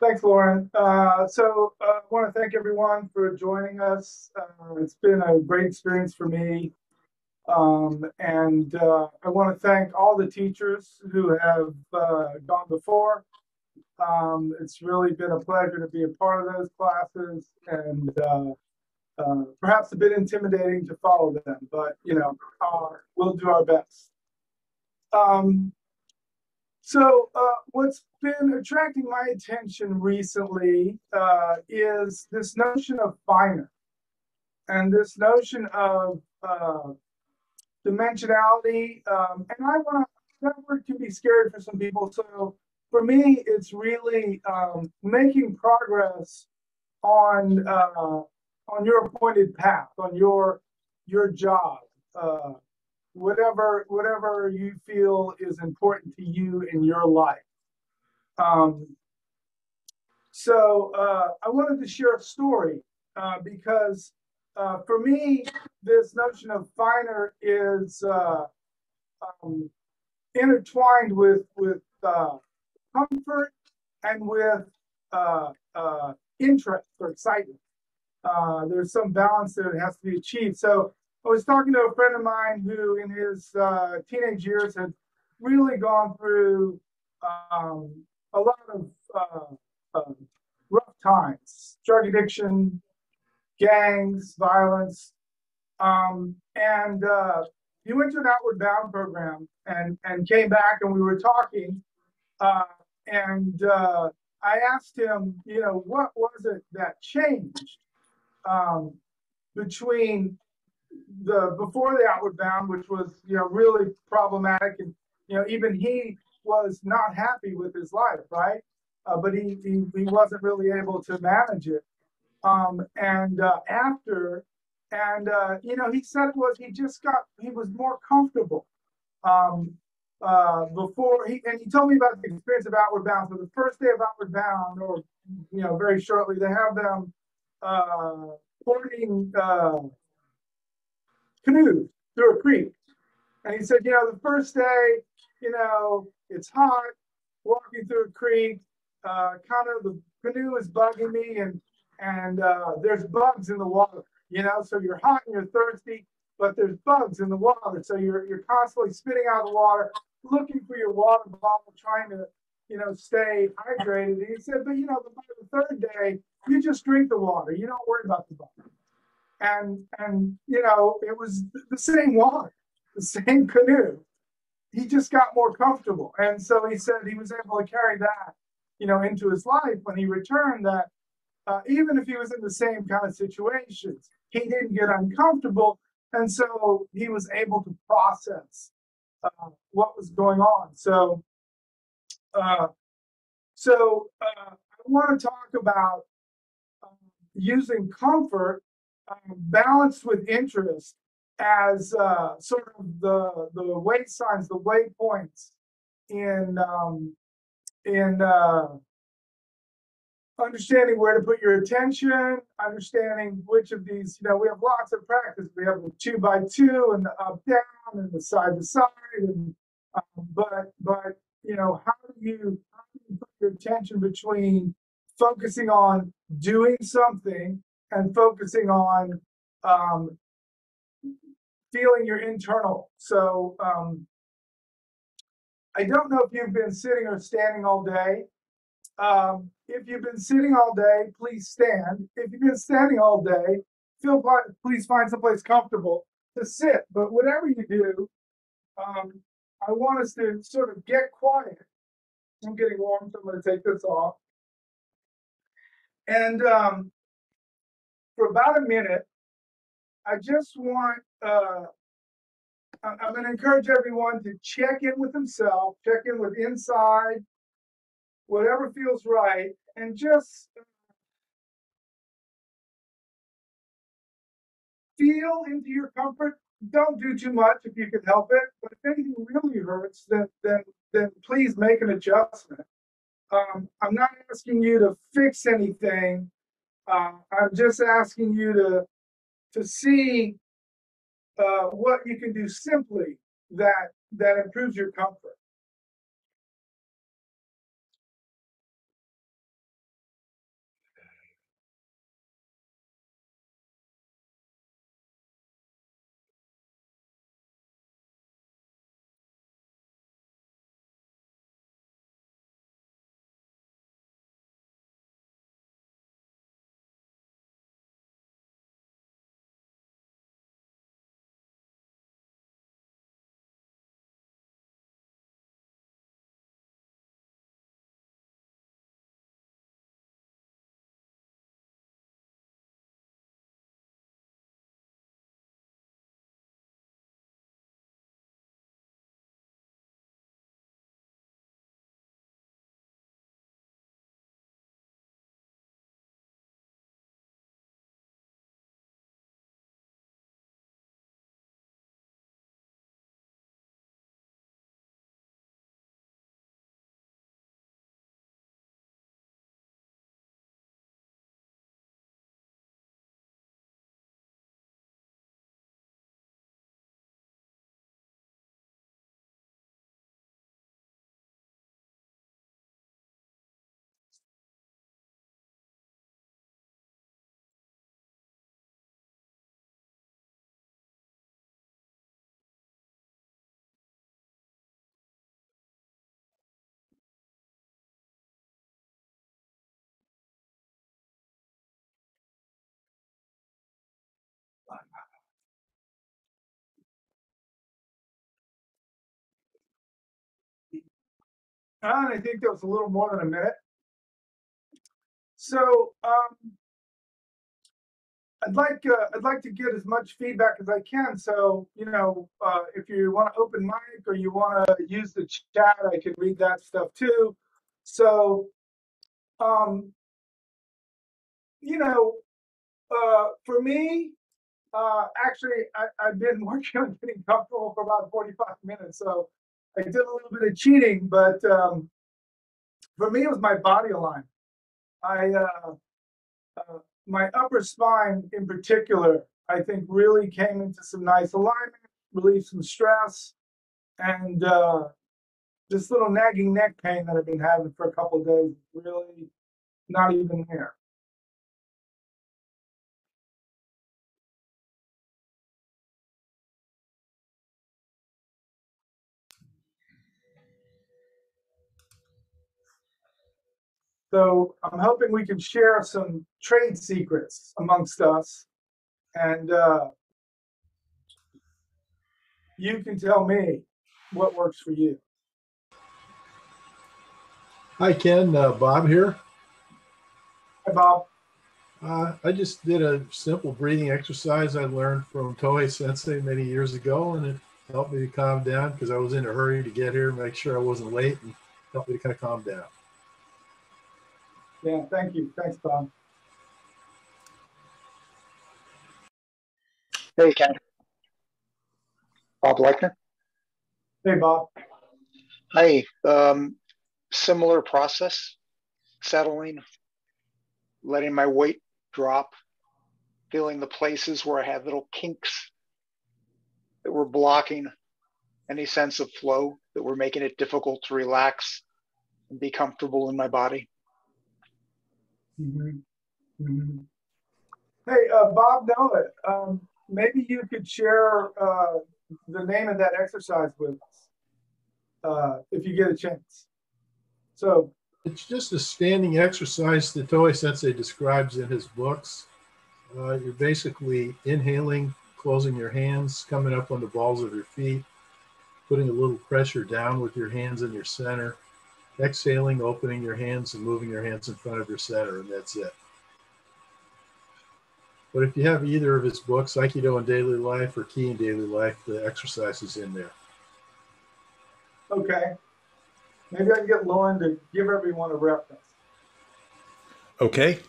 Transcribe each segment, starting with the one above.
Thanks, Lauren. Uh, so uh, I want to thank everyone for joining us. Uh, it's been a great experience for me. Um, and uh, I want to thank all the teachers who have uh, gone before. Um, it's really been a pleasure to be a part of those classes and uh, perhaps a bit intimidating to follow them, but you know, we'll do our best. Um, so, uh, what's been attracting my attention recently uh, is this notion of finer and this notion of uh, dimensionality. Um, and I want to, that word can be scary for some people. So, for me, it's really um, making progress on uh, on your appointed path, on your your job. Whatever whatever you feel is important to you in your life. Um, so uh, I wanted to share a story uh, because uh, for me, this notion of finer is uh, um, intertwined with with uh, comfort and with uh, interest or excitement. there's some balance that has to be achieved. So I was talking to a friend of mine who, in his uh, teenage years, had really gone through um, a lot of uh, uh, rough times drug addiction, gangs, violence. Um, and uh, he went to an Outward Bound program and, and came back, and we were talking. Uh, and uh, I asked him, you know, what was it that changed um, between the before the outward bound, which was you know really problematic, and you know even he was not happy with his life, right? Uh, but he, he he wasn't really able to manage it. Um, and uh, after, and uh, you know he said it was he just got he was more comfortable. Um, uh, before he and he told me about the experience of Outward Bound. So the first day of Outward Bound, or you know, very shortly, they have them uh, porting uh, canoes through a creek. And he said, you know, the first day, you know, it's hot, walking through a creek, uh, kind of the canoe is bugging me and and uh, there's bugs in the water, you know, so you're hot and you're thirsty, but there's bugs in the water. So you're you're constantly spitting out the water, looking for your water bottle, trying to, you know, stay hydrated. And he said, but you know, the third day, you just drink the water. You don't worry about the bugs and and you know it was the same water, the same canoe. He just got more comfortable, and so he said he was able to carry that, you know, into his life when he returned. That uh, even if he was in the same kind of situations, he didn't get uncomfortable, and so he was able to process uh, what was going on. So, uh, so uh, I want to talk about um, using comfort um, balanced with interest as uh, sort of the the way signs, the waypoints in um, in uh, understanding where to put your attention, understanding which of these. You know, we have lots of practice. We have the two by two and the up down and the side to side, and um, but but you know, how do you how do you put your attention between focusing on doing something and focusing on um, feeling your internal. So um, I don't know if you've been sitting or standing all day. Um, if you've been sitting all day, please stand. If you've been standing all day, feel please find someplace comfortable to sit. But whatever you do, um, I want us to sort of get quiet. I'm getting warm, so I'm going to take this off. And um, for about a minute, I just want, uh, I'm going to encourage everyone to check in with himself, check in with inside, whatever feels right, and just feel into your comfort. Don't do too much if you can help it, but if anything really hurts, then then then please make an adjustment. Um, I'm not asking you to fix anything. Uh, I'm just asking you to to see uh, what you can do simply that that improves your comfort. I think that was a little more than a minute. So um, I'd like uh, I'd like to get as much feedback as I can. So you know, uh, if you want to open mic or you want to use the chat, I can read that stuff too. So, um, you know, uh, for me, uh, actually, I, I've been working on getting comfortable for about 45 minutes. So I did a little bit of cheating, but um, for me, it was my body alignment. I uh, uh, my upper spine in particular, I think really came into some nice alignment, relieved some stress, and uh, this little nagging neck pain that I've been having for a couple days really not even there. So I'm hoping we can share some trade secrets amongst us, and uh, you can tell me what works for you. Hi, Ken. Uh, Bob here. Hi, Bob. Uh, I just did a simple breathing exercise I learned from Tohei Sensei many years ago, and it helped me to calm down because I was in a hurry to get here, make sure I wasn't late, and helped me to kind of calm down. Yeah, thank you. Thanks, Bob. Hey, Ken. Bob Leichner. Hey, Bob. Hi. Um, similar process, settling, letting my weight drop, feeling the places where I had little kinks that were blocking any sense of flow, that were making it difficult to relax and be comfortable in my body. Mm-hmm. Mm-hmm. Hey, uh, Bob Noah, um, maybe you could share uh, the name of that exercise with us uh, if you get a chance. So it's just a standing exercise that Tohei Sensei describes in his books. Uh, you're basically inhaling, closing your hands, coming up on the balls of your feet, putting a little pressure down with your hands in your center, exhaling, opening your hands and moving your hands in front of your center, and that's it. But if you have either of his books, Aikido in Daily Life or Ki in Daily Life, the exercise is in there. Okay. Maybe I can get Lauren to give everyone a reference. Okay.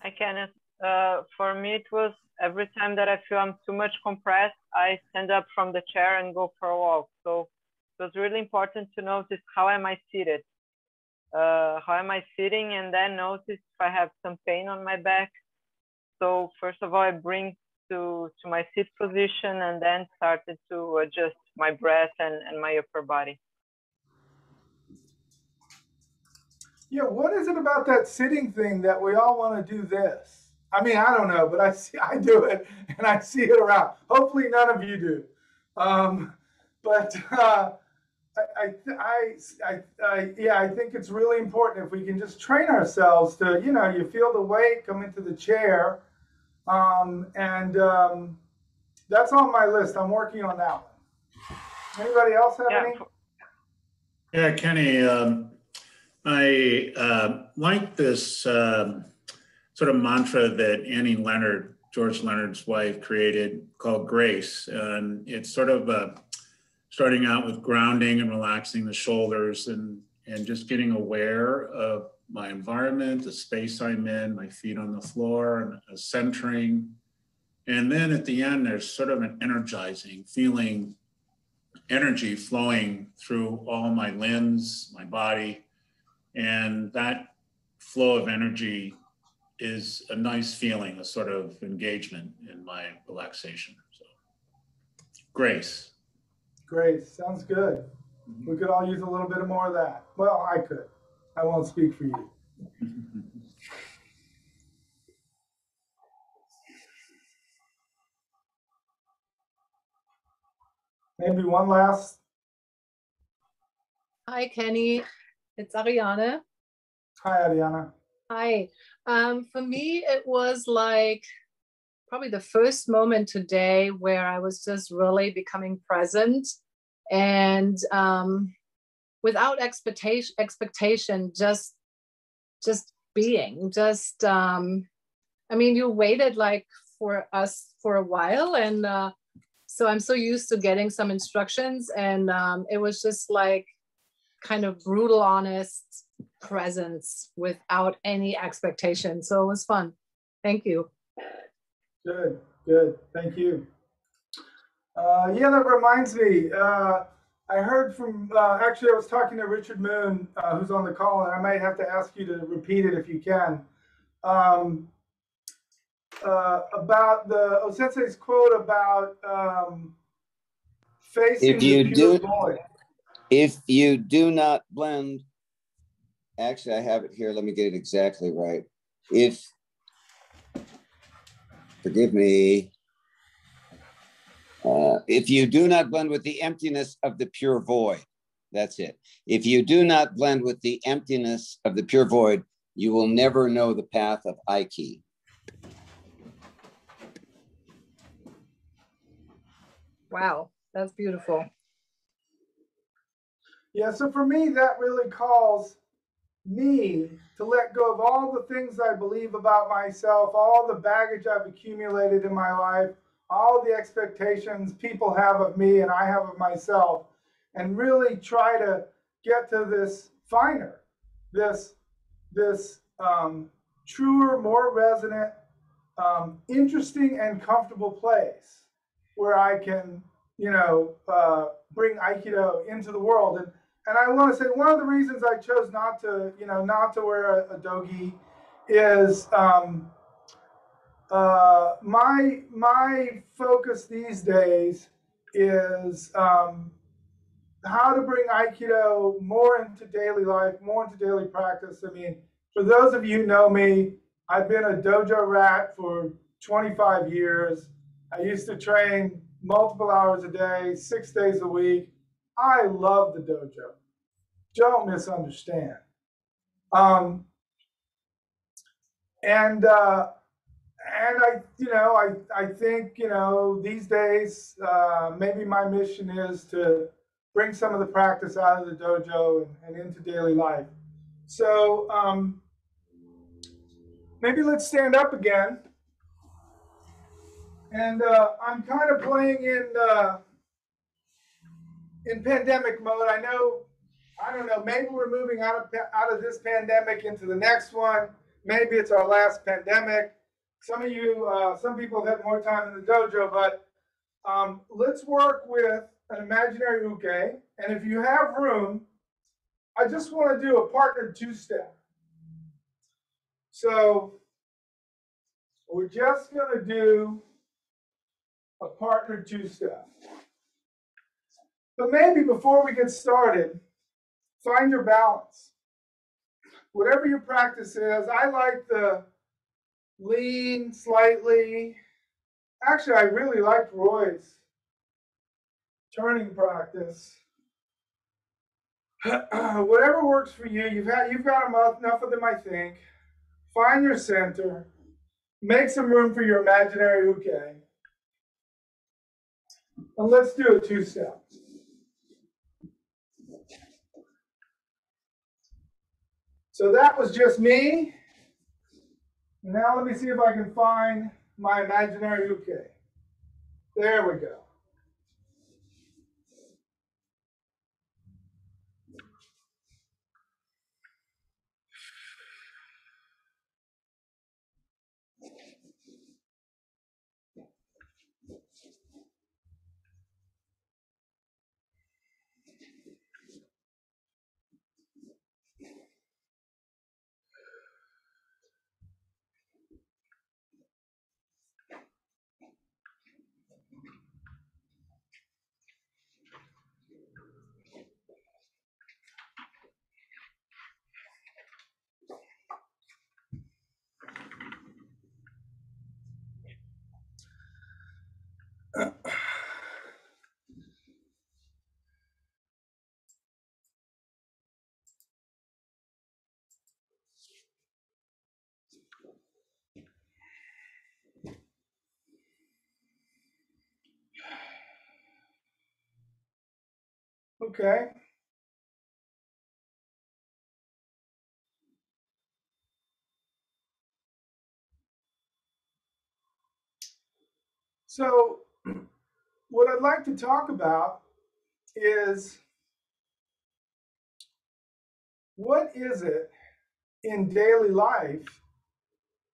Hi, Kenneth. Uh, for me, it was every time that I feel I'm too much compressed, I stand up from the chair and go for a walk. So it was really important to notice how am I seated? Uh, how am I sitting? And then notice if I have some pain on my back. So first of all, I bring to, to my seat position and then started to adjust my breath and, and my upper body. Yeah, what is it about that sitting thing that we all want to do this? I mean, I don't know, but I see I do it and I see it around. Hopefully, none of you do. Um, but uh, I, I, I, I, yeah, I think it's really important if we can just train ourselves to, you know, you feel the weight come into the chair, um, and um, that's on my list. I'm working on that one. Anybody else have yeah. any? Yeah, Kenny, um, I uh, like this. Um, sort of mantra that Annie Leonard, George Leonard's wife, created called Grace. And it's sort of uh, starting out with grounding and relaxing the shoulders and, and just getting aware of my environment, the space I'm in, my feet on the floor, and a centering. And then at the end, there's sort of an energizing feeling energy flowing through all my limbs, my body. And that flow of energy is a nice feeling, a sort of engagement in my relaxation. So, grace. Grace sounds good. Mm-hmm. We could all use a little bit more of that. Well, I could. I won't speak for you. Maybe one last. Hi, Kenny. It's Ariana. Hi, Ariana. Hi. Um, for me, it was like probably the first moment today where I was just really becoming present and um, without expectation, expectation, just just being, just um, I mean, you waited like for us for a while, and uh, so I'm so used to getting some instructions, and um, it was just like kind of brutal, honest presence without any expectation. So it was fun. Thank you. Good, good. Thank you. Uh, yeah, that reminds me. Uh, I heard from, uh, actually, I was talking to Richard Moon, uh, who's on the call, and I might have to ask you to repeat it if you can. Um, uh, about the Osensei's quote about um, facing If you the pure do- void. If you do not blend, actually, I have it here. Let me get it exactly right. If, forgive me. Uh, if you do not blend with the emptiness of the pure void, that's it. If you do not blend with the emptiness of the pure void, you will never know the path of Aiki. Wow, that's beautiful. Yeah, so for me, that really calls me to let go of all the things I believe about myself, all the baggage I've accumulated in my life, all the expectations people have of me and I have of myself, and really try to get to this finer, this this um, truer, more resonant, um, interesting, and comfortable place where I can, you know, uh, bring Aikido into the world. And and I want to say one of the reasons I chose not to, you know, not to wear a, a dogi is um, uh, my my focus these days is um, how to bring Aikido more into daily life, more into daily practice. I mean, for those of you who know me, I've been a dojo rat for 25 years. I used to train multiple hours a day, six days a week. I love the dojo. Don't misunderstand. Um, and uh, and I, you know, I I think you know these days uh, maybe my mission is to bring some of the practice out of the dojo and, and into daily life. So um, maybe let's stand up again. And uh, I'm kind of playing in uh, in pandemic mode. I know, I don't know. Maybe we're moving out of out of this pandemic into the next one. Maybe it's our last pandemic. Some of you, uh, some people have had more time in the dojo, but um, let's work with an imaginary uke. And if you have room, I just want to do a partnered two step. So we're just going to do a partner two step. But maybe before we get started, find your balance. Whatever your practice is, I like the lean slightly. Actually, I really liked Roy's turning practice. Whatever works for you, you've had you've got enough, of them, I think. Find your center. Make some room for your imaginary uke. And let's do a two So that was just me. Now let me see if I can find my imaginary uke. There we go. Okay. So, what I'd like to talk about is what is it in daily life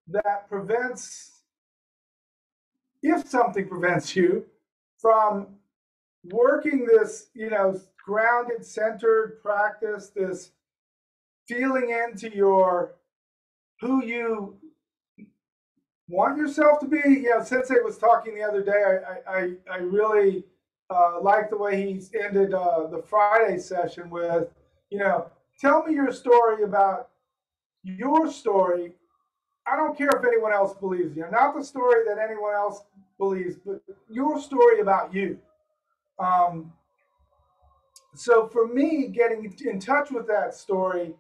that prevents, if something prevents you from working this, you know, grounded, centered practice, this feeling into your who you want yourself to be. You know, Sensei was talking the other day. I I, I really uh, like the way he ended uh, the Friday session with, you know, tell me your story about your story. I don't care if anyone else believes you, not the story that anyone else believes, but your story about you. Um, so for me, getting in touch with that story,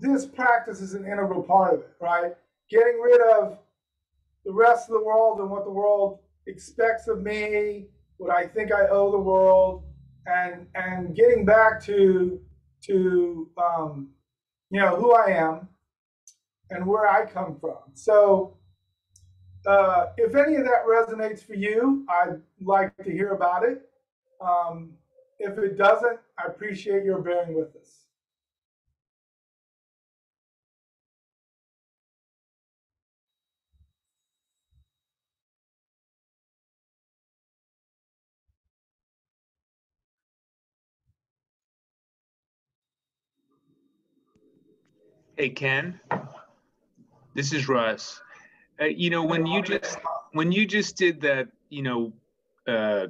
this practice is an integral part of it, right? Getting rid of the rest of the world and what the world expects of me, what I think I owe the world, and and getting back to to um, you know who I am and where I come from. So uh, if any of that resonates for you, I'd like to hear about it. Um, if it doesn't, I appreciate your bearing with us. Hey, Ken. This is Russ. Uh, you know, when you just when you just did that, you know, uh,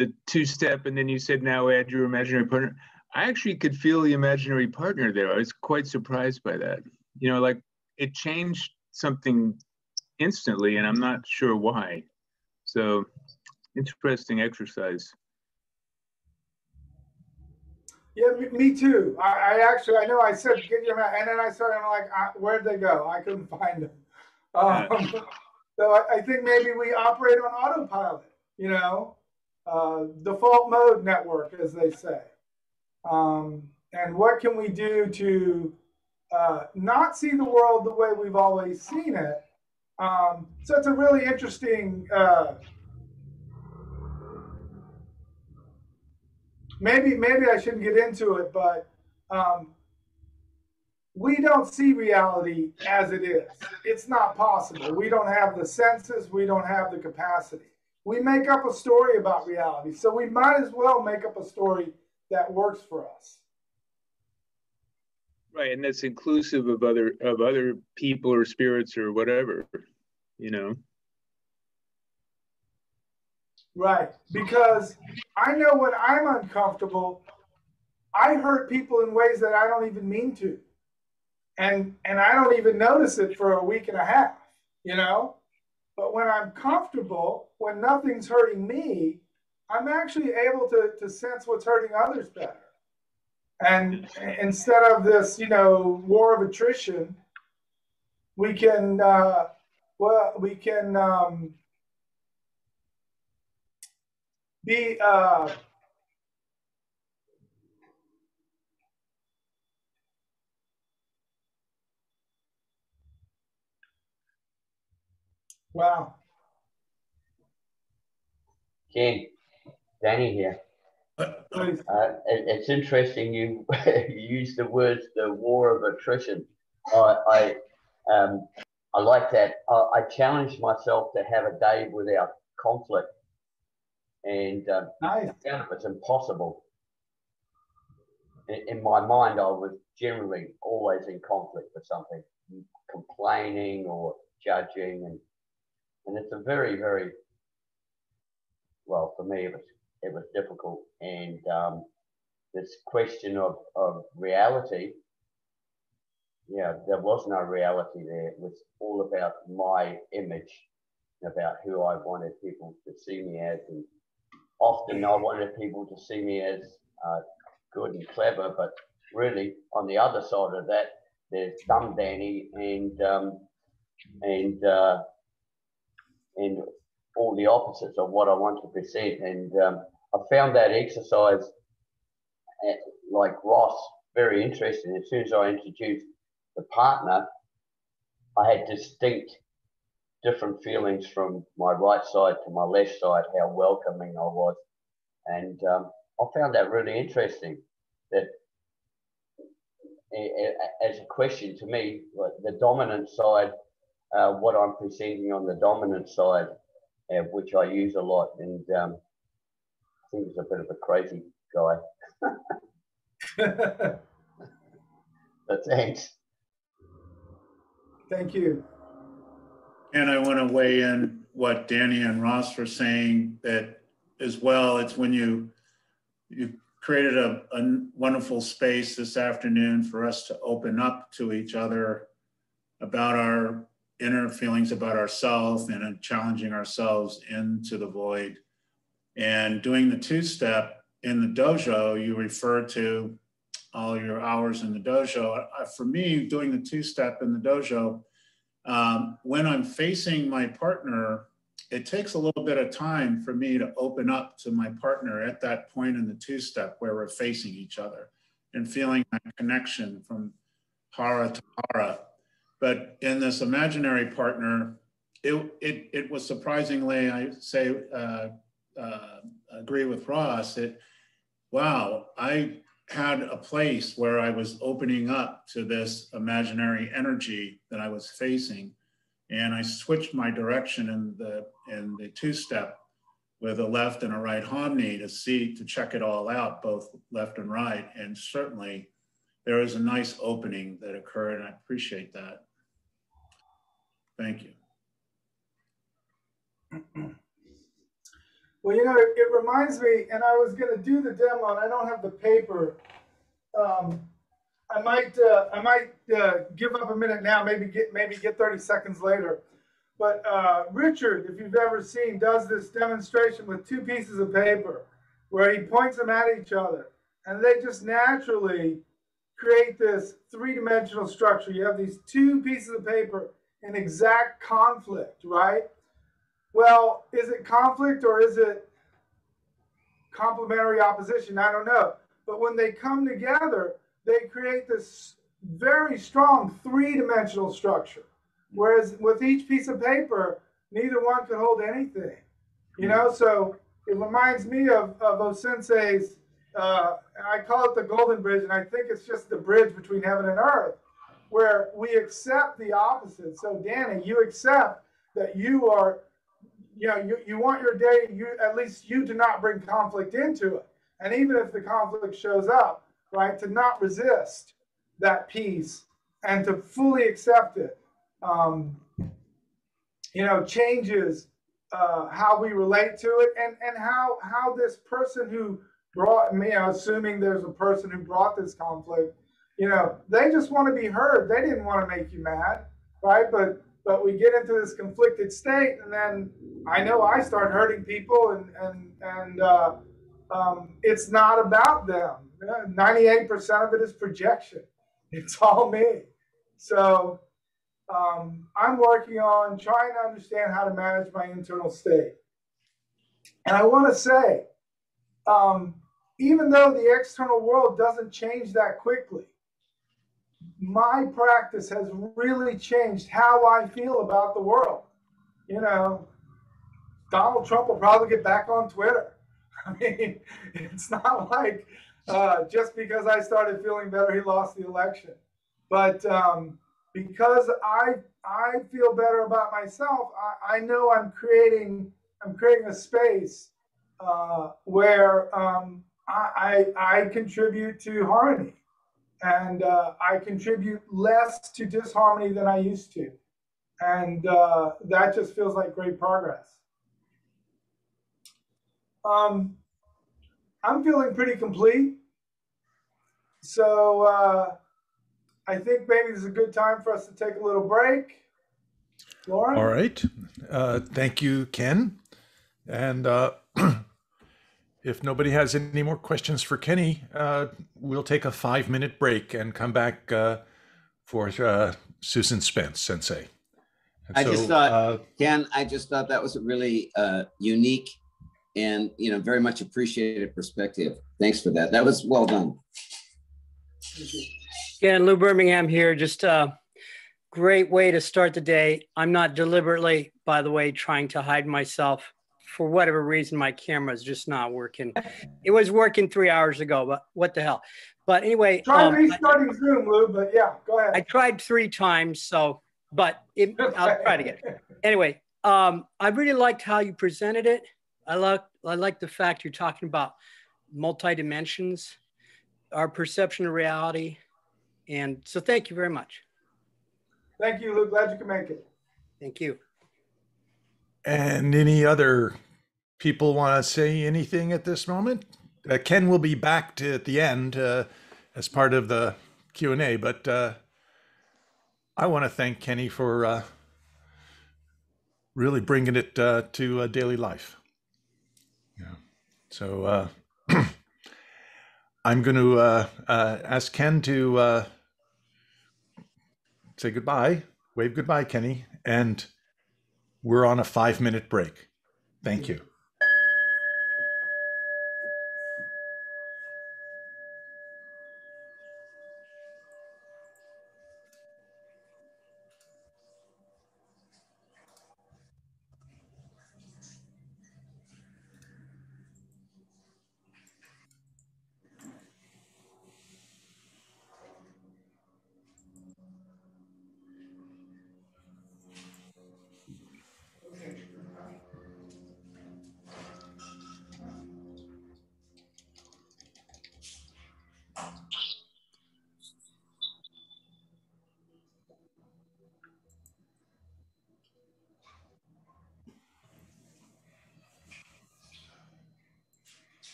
the two step, and then you said now add your imaginary partner. I actually could feel the imaginary partner there. I was quite surprised by that. You know, like it changed something instantly, and I'm not sure why. So, interesting exercise. Yeah, me, too. I, I, actually, I know I said get your man, and then I started. I'm like, I, where'd they go? I couldn't find them. Um, so I, I, think maybe we operate on autopilot. You know, uh, default mode network, as they say. Um, and what can we do to uh, not see the world the way we've always seen it? Um, so it's a really interesting uh, maybe maybe I shouldn't get into it, but um, we don't see reality as it is. It's not possible. We don't have the senses. We don't have the capacity. We make up a story about reality, so we might as well make up a story that works for us. Right, and that's inclusive of other of other people or spirits or whatever, you know. Right. Because I know when I'm uncomfortable, I hurt people in ways that I don't even mean to. And and I don't even notice it for a week and a half, you know? But when I'm comfortable, when nothing's hurting me, I'm actually able to, to sense what's hurting others better. And instead of this, you know, war of attrition, we can, uh, well, we can um, be uh, wow. Ken, Danny here. Uh, it, it's interesting you, you use the words the war of attrition. I, I, um, I like that. I, I challenged myself to have a day without conflict and um, nice. I found it was impossible. In, in, my mind, I was generally always in conflict with something, complaining or judging, and and it's a very, very well for me. It was it was difficult, and um, this question of of reality. Yeah, there was no reality there. It was all about my image, about who I wanted people to see me as, and often I wanted people to see me as uh, good and clever, but really on the other side of that, there's dumb Danny and um, and uh, and all the opposites of what I want to present. And um, I found that exercise like Ross, very interesting. As soon as I introduced the partner, I had distinct different feelings from my right side to my left side, how welcoming I was. And um, I found that really interesting that as a question to me, the dominant side, uh, what I'm presenting on the dominant side, uh, which I use a lot, and um, I think he's a bit of a crazy guy. but thanks. Thank you. And I want to weigh in what Danny and Ross were saying that as well. It's when you you created a, a wonderful space this afternoon for us to open up to each other about our inner feelings about ourselves and challenging ourselves into the void. And doing the two step in the dojo, you refer to all your hours in the dojo. For me, doing the two step in the dojo, um, when I'm facing my partner it takes a little bit of time for me to open up to my partner at that point in the two step where we're facing each other and feeling that connection from hara to hara. But in this imaginary partner, it, it, it was surprisingly, I say, uh, uh, agree with Ross, that wow, I had a place where I was opening up to this imaginary energy that I was facing and I switched my direction in the in the two step with a left and a right Hanmi to see to check it all out, both left and right. And certainly there was a nice opening that occurred, and I appreciate that. Thank you. Well, you know, it, it reminds me, and I was going to do the demo, and I don't have the paper. Um, I might uh, I might uh, give up a minute now, maybe get maybe get 30 seconds later. But uh, Richard, if you've ever seen, does this demonstration with two pieces of paper where he points them at each other, and they just naturally create this three-dimensional structure. You have these two pieces of paper in exact conflict, right? Well, is it conflict or is it complementary opposition? I don't know. But when they come together, they create this very strong three-dimensional structure. Whereas with each piece of paper, neither one could hold anything. You know, so it reminds me of, of Osensei's, uh, I call it the golden bridge, and I think it's just the bridge between heaven and earth, where we accept the opposite. So Danny, you accept that you are, you know, you, you want your day, you at least you do not bring conflict into it. And even if the conflict shows up, right? To not resist that peace and to fully accept it, um, you know, changes uh, how we relate to it and, and how, how this person who brought me, you know, assuming there's a person who brought this conflict, you know, they just want to be heard. They didn't want to make you mad, right? But but we get into this conflicted state, and then I know I start hurting people, and and and uh, um, it's not about them. 98% of it is projection. It's all me. So um, I'm working on trying to understand how to manage my internal state. And I want to say, um, even though the external world doesn't change that quickly, my practice has really changed how I feel about the world. You know, Donald Trump will probably get back on Twitter. I mean, it's not like uh, just because I started feeling better, he lost the election. But um, because I I feel better about myself, I, I know I'm creating I'm creating a space uh, where um, I, I, I contribute to harmony, and uh, I contribute less to disharmony than I used to, and uh, that just feels like great progress. Um, I'm feeling pretty complete. So uh, I think maybe this is a good time for us to take a little break. Lauren? All right. Uh, thank you, Ken. And uh, if nobody has any more questions for Kenny, uh, we'll take a five minute break and come back uh, for uh, Susan Spence, Sensei. And I so, just thought, Ken, I just thought that was a really unique and you know very much appreciated perspective. Thanks for that. That was well done. Again, Lou Birmingham here. Just a great way to start the day. I'm not deliberately, by the way, trying to hide myself. For whatever reason, my camera is just not working. It was working three hours ago, but what the hell? But anyway, Try um, restarting Zoom, Lou, but yeah, go ahead. I tried three times, so but it, I'll try it again. Anyway, um, I really liked how you presented it. I like I like the fact you're talking about multi dimensions, our perception of reality, and so thank you very much. Thank you, Lou. Glad you could make it. Thank you. And any other people want to say anything at this moment? Uh, Ken will be back to, at the end uh, as part of the Q and A, but uh, I want to thank Kenny for uh, really bringing it uh, to uh, daily life. Yeah. So uh, I'm going to ask Ken to uh, say goodbye, wave goodbye, Kenny, and we're on a five minute break. Thank you.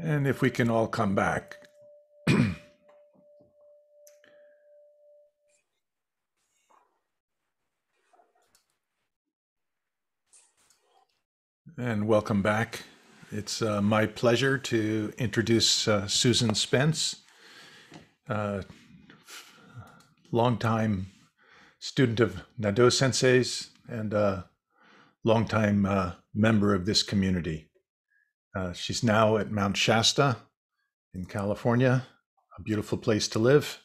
And if we can all come back. and welcome back. It's uh, my pleasure to introduce uh, Susan Spence, uh, longtime student of Nadeau Sensei's and a longtime uh, member of this community. Uh, she's now at Mount Shasta in California, a beautiful place to live.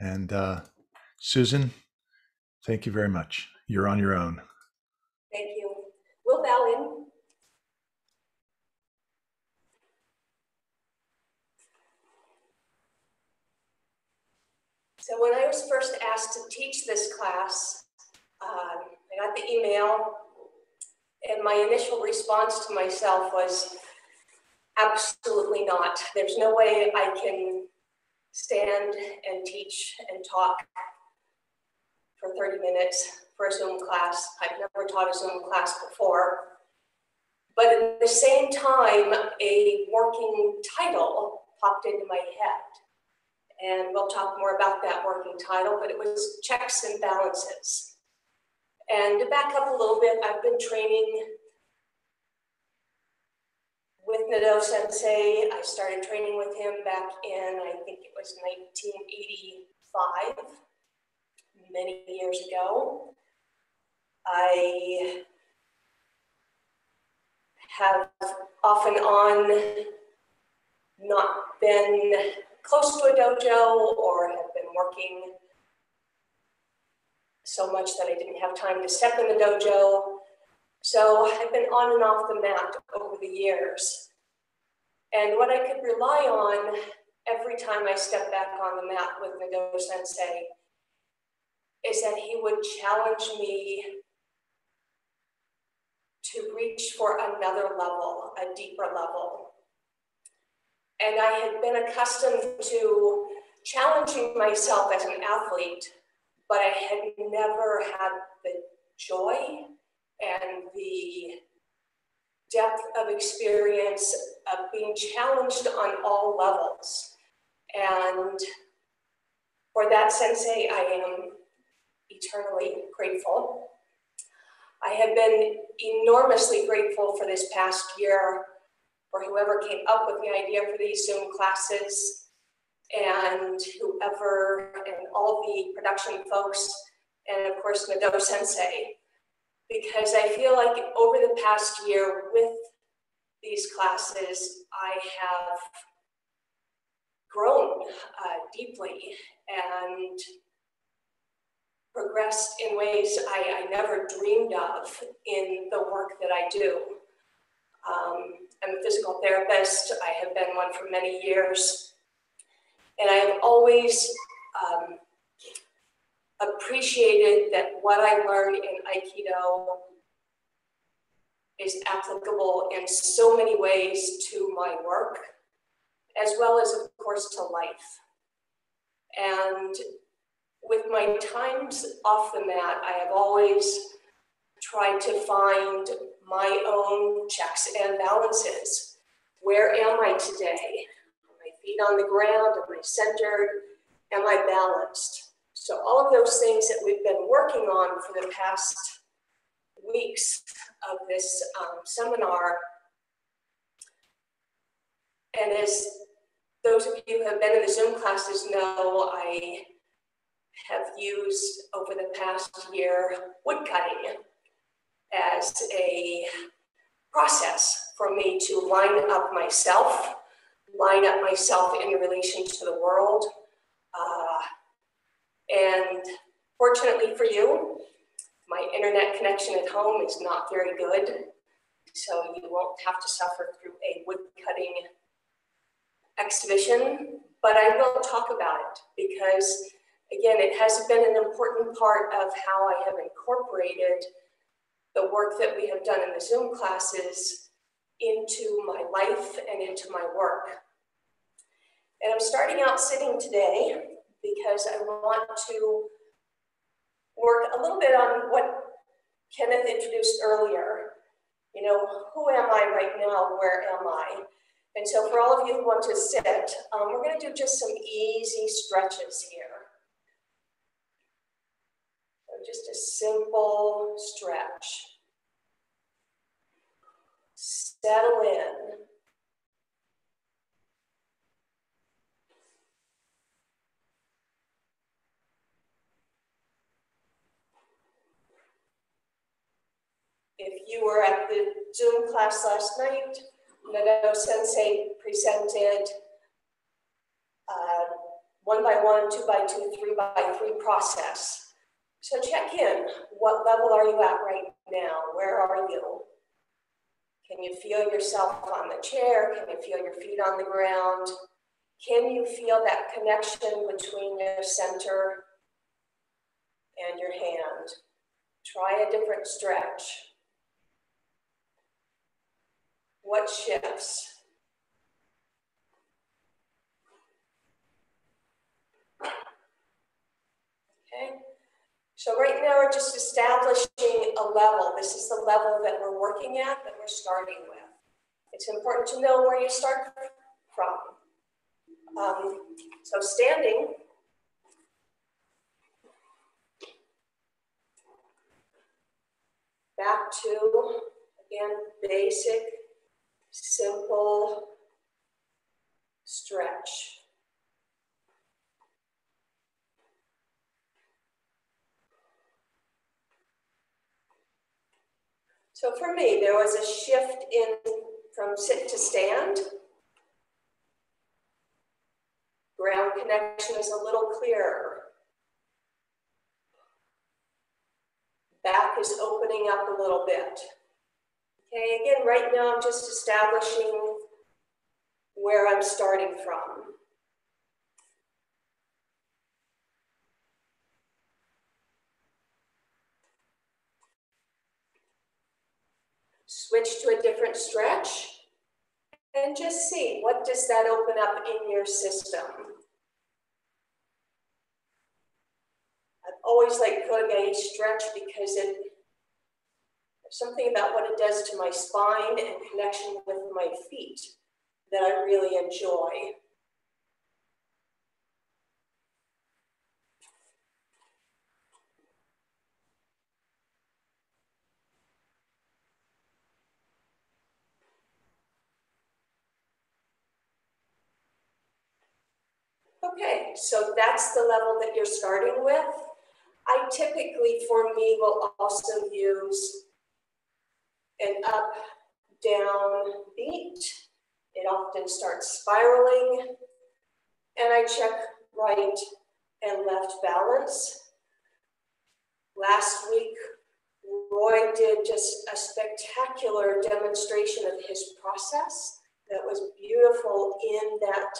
And uh, Susan, thank you very much. You're on your own. Thank you. We'll bow in So when I was first asked to teach this class, um, I got the email and my initial response to myself was absolutely not. There's no way I can stand and teach and talk for 30 minutes for a Zoom class. I've never taught a Zoom class before. But at the same time, a working title popped into my head and we'll talk more about that working title, but it was checks and balances. And to back up a little bit, I've been training with Nadeau Sensei. I started training with him back in, I think it was 1985, many years ago. I have off and on not been close to a dojo or have been working so much that I didn't have time to step in the dojo. So I've been on and off the mat over the years. And what I could rely on every time I step back on the mat with Nadeau Sensei is that he would challenge me to reach for another level, a deeper level. And I had been accustomed to challenging myself as an athlete, but I had never had the joy and the depth of experience of being challenged on all levels. And for that sensei, I am eternally grateful. I have been enormously grateful for this past year for whoever came up with the idea for these Zoom classes and whoever and all the production folks and of course Nadeau Sensei because I feel like over the past year with these classes I have grown uh, deeply and progressed in ways I, I never dreamed of in the work that I do. Um, I'm a physical therapist. I have been one for many years. And I have always um, appreciated that what I learned in Aikido is applicable in so many ways to my work, as well as, of course, to life. And with my times off the mat, I have always tried to find my own checks and balances. Where am I today? Are my feet on the ground? Am I centered? Am I balanced? So all of those things that we've been working on for the past weeks of this um, seminar. And as those of you who have been in the Zoom classes know, I have used over the past year woodcutting as a process for me to line up myself, line up myself in relation to the world. Uh, and fortunately for you, my internet connection at home is not very good. So you won't have to suffer through a woodcutting exhibition, but I will talk about it because again, it has been an important part of how I have incorporated the work that we have done in the Zoom classes into my life and into my work. And I'm starting out sitting today because I want to work a little bit on what Kenneth introduced earlier. You know, who am I right now? Where am I? And so for all of you who want to sit, um, we're gonna do just some easy stretches here. So just a simple stretch. Settle in. If you were at the Zoom class last night, Nadeau Sensei presented uh, one by one, two by two, three by three process. So check in. What level are you at right now? Where are you? Can you feel yourself on the chair? Can you feel your feet on the ground? Can you feel that connection between your center and your hand? Try a different stretch. What shifts? Okay, so right now we're just establishing a level. This is the level that we're working at, that we're starting with. It's important to know where you start from. Um, so standing, back to, again, basic simple stretch. So for me, there was a shift in from sit to stand. Ground connection is a little clearer. Back is opening up a little bit. Okay, again, right now I'm just establishing where I'm starting from. Switch to a different stretch and just see what does that open up in your system. I've always liked a stretch because it something about what it does to my spine and connection with my feet that I really enjoy. Okay, so that's the level that you're starting with. I typically, for me, will also use an up, down beat. It often starts spiraling. And I check right and left balance. Last week, Roy did just a spectacular demonstration of his process that was beautiful in that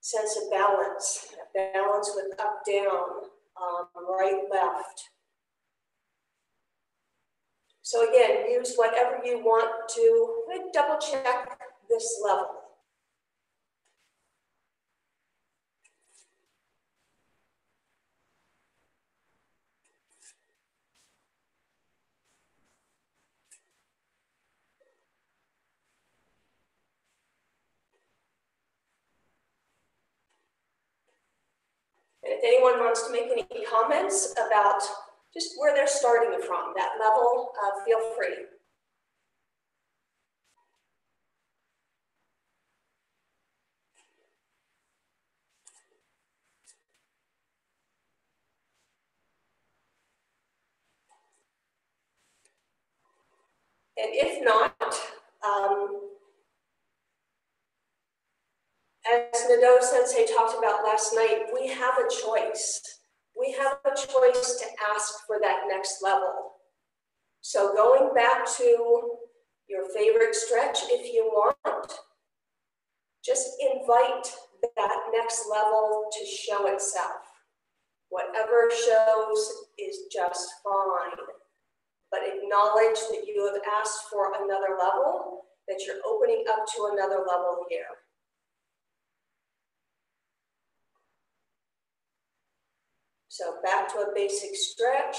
sense of balance, balance with up, down, um, right, left. So again, use whatever you want to double check this level. And if anyone wants to make any comments about just where they're starting from, that level, uh, feel free. And if not, um, as Nadeau Sensei talked about last night, we have a choice we have a choice to ask for that next level. So going back to your favorite stretch, if you want, just invite that next level to show itself. Whatever shows is just fine. But acknowledge that you have asked for another level, that you're opening up to another level here. So back to a basic stretch.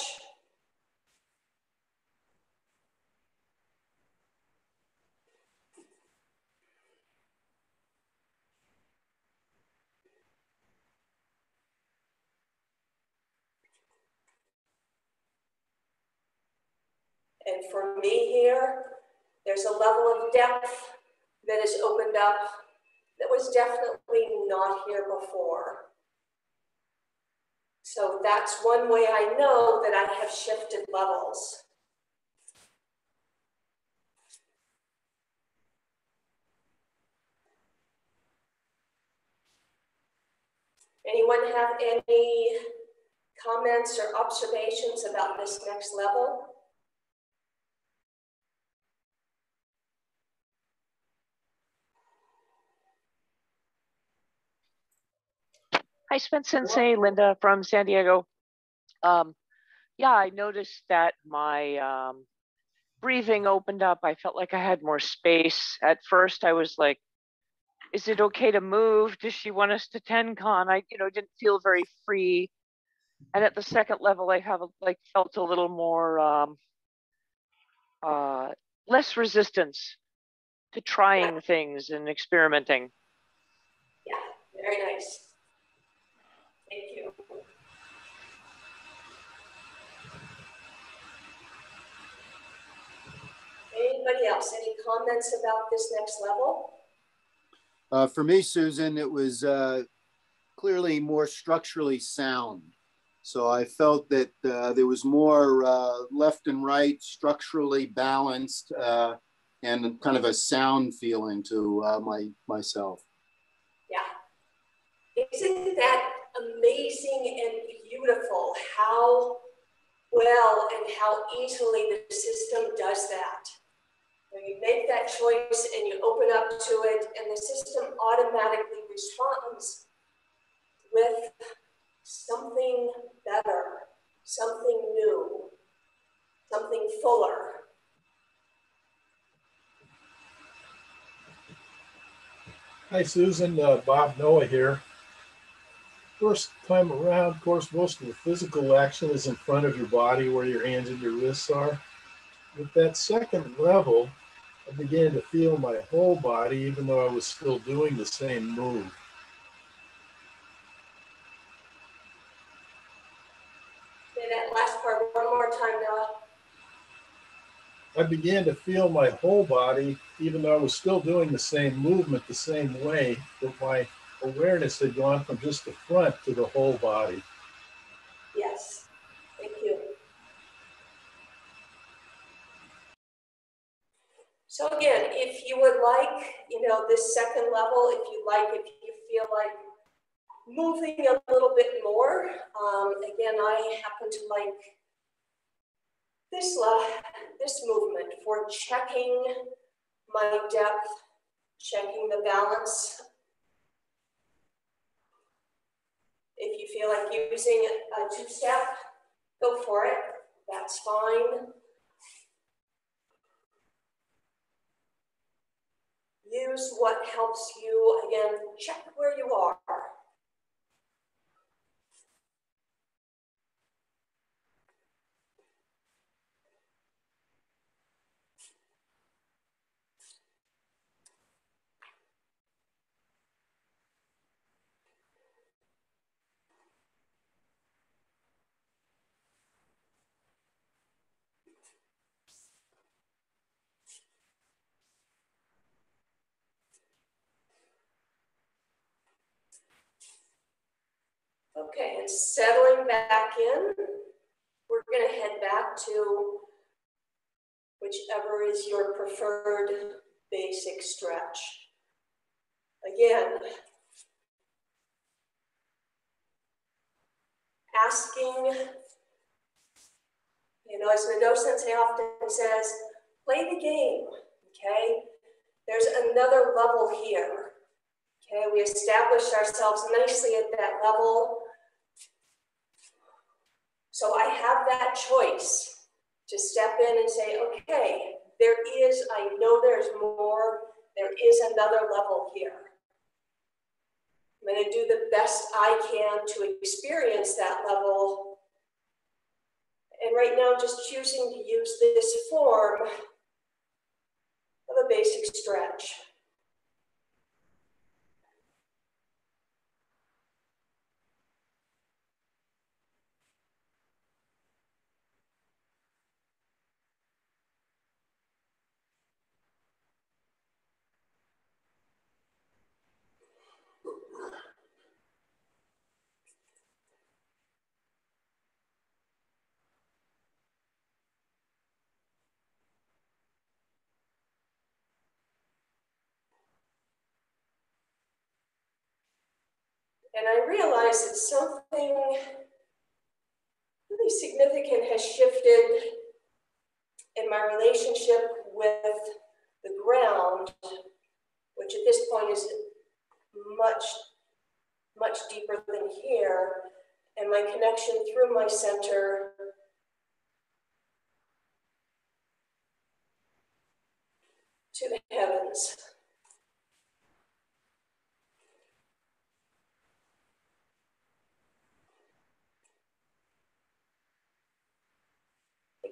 And for me here, there's a level of depth that is opened up that was definitely not here before. So that's one way I know that I have shifted levels. Anyone have any comments or observations about this next level? Hi, Spence Sensei, Linda from San Diego. Um, yeah, I noticed that my um, breathing opened up. I felt like I had more space. At first, I was like, is it okay to move? Does she want us to tenkan? I, you know, didn't feel very free. And at the second level, I have like felt a little more, um, uh, less resistance to trying things and experimenting. Yeah, very nice. Thank you. Anybody else? Any comments about this next level? Uh, for me, Susan, it was uh, clearly more structurally sound. So I felt that uh, there was more uh, left and right, structurally balanced, uh, and kind of a sound feeling to uh, my myself. Yeah. Isn't that amazing and beautiful how well and how easily the system does that? When you make that choice and you open up to it, and the system automatically responds with something better, something new, something fuller. Hi, Susan. Uh, Bob Noah here. First time around, of course, most of the physical action is in front of your body where your hands and your wrists are. With that second level, I began to feel my whole body, even though I was still doing the same move. Say that last part one more time, Noah. I began to feel my whole body, even though I was still doing the same movement the same way, but my awareness had gone from just the front to the whole body. Yes, thank you. So again, if you would like, you know, this second level, if you like, if you feel like moving a little bit more, um, again, I happen to like this, uh, this movement for checking my depth, checking the balance. If you feel like using a two-step, go for it, that's fine. Use what helps you, again, check where you are. Okay, and settling back in, we're going to head back to whichever is your preferred basic stretch. Again, asking, you know, as Nadeau Sensei often says, play the game, okay? There's another level here. Okay, we established ourselves nicely at that level. So I have that choice to step in and say, okay, there is, I know there's more, there is another level here. I'm going to do the best I can to experience that level. And right now, just choosing to use this form of a basic stretch. And I realized that something really significant has shifted in my relationship with the ground, which at this point is much, much deeper than here, and my connection through my center to the heavens.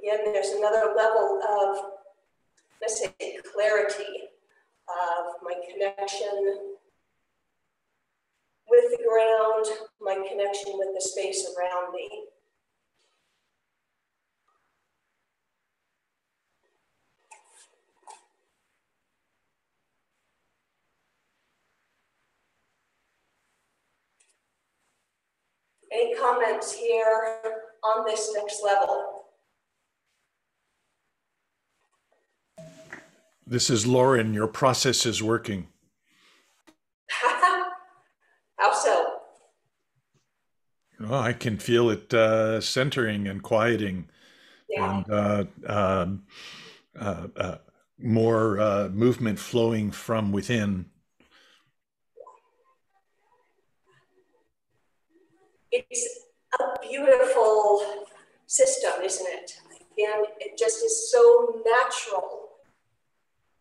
Again, there's another level of, let's say, clarity of my connection with the ground, my connection with the space around me. Any comments here on this next level? This is Lauren. Your process is working. How so? Oh, I can feel it uh, centering and quieting, Yeah. and uh, um, uh, uh, more uh, movement flowing from within. It's a beautiful system, isn't it? And it just is so natural.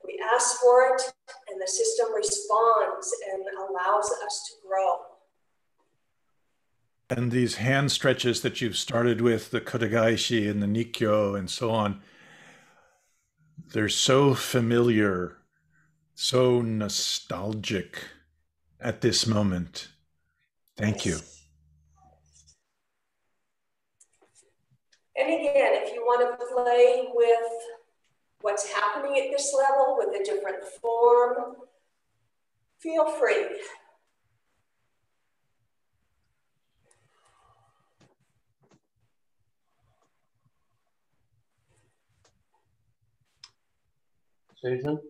We ask for it, and the system responds and allows us to grow. And these hand stretches that you've started with, the Kotegaeshi and the Nikkyo and so on, they're so familiar, so nostalgic at this moment. Thank you. And again, if you want to play with what's happening at this level with a different form, feel free. Susan,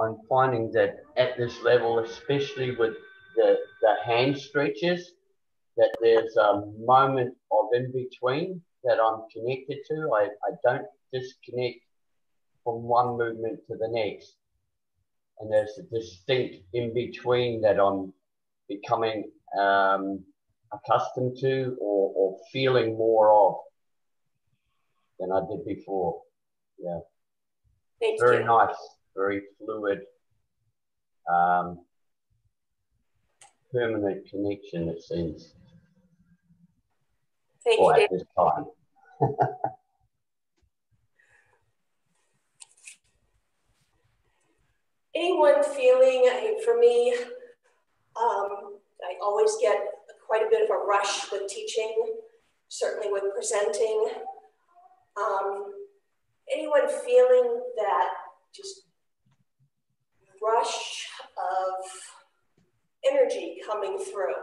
I'm finding that at this level, especially with the, the hand stretches, that there's a moment of in between that I'm connected to. I, I don't disconnect from one movement to the next. And there's a distinct in between that I'm becoming um, accustomed to or, or feeling more of than I did before. Yeah. Thank very you. nice, very fluid, um, permanent connection, it seems. Thank or you, at this time. Anyone feeling, for me, um, I always get quite a bit of a rush with teaching, certainly with presenting. Um, anyone feeling that just rush of energy coming through?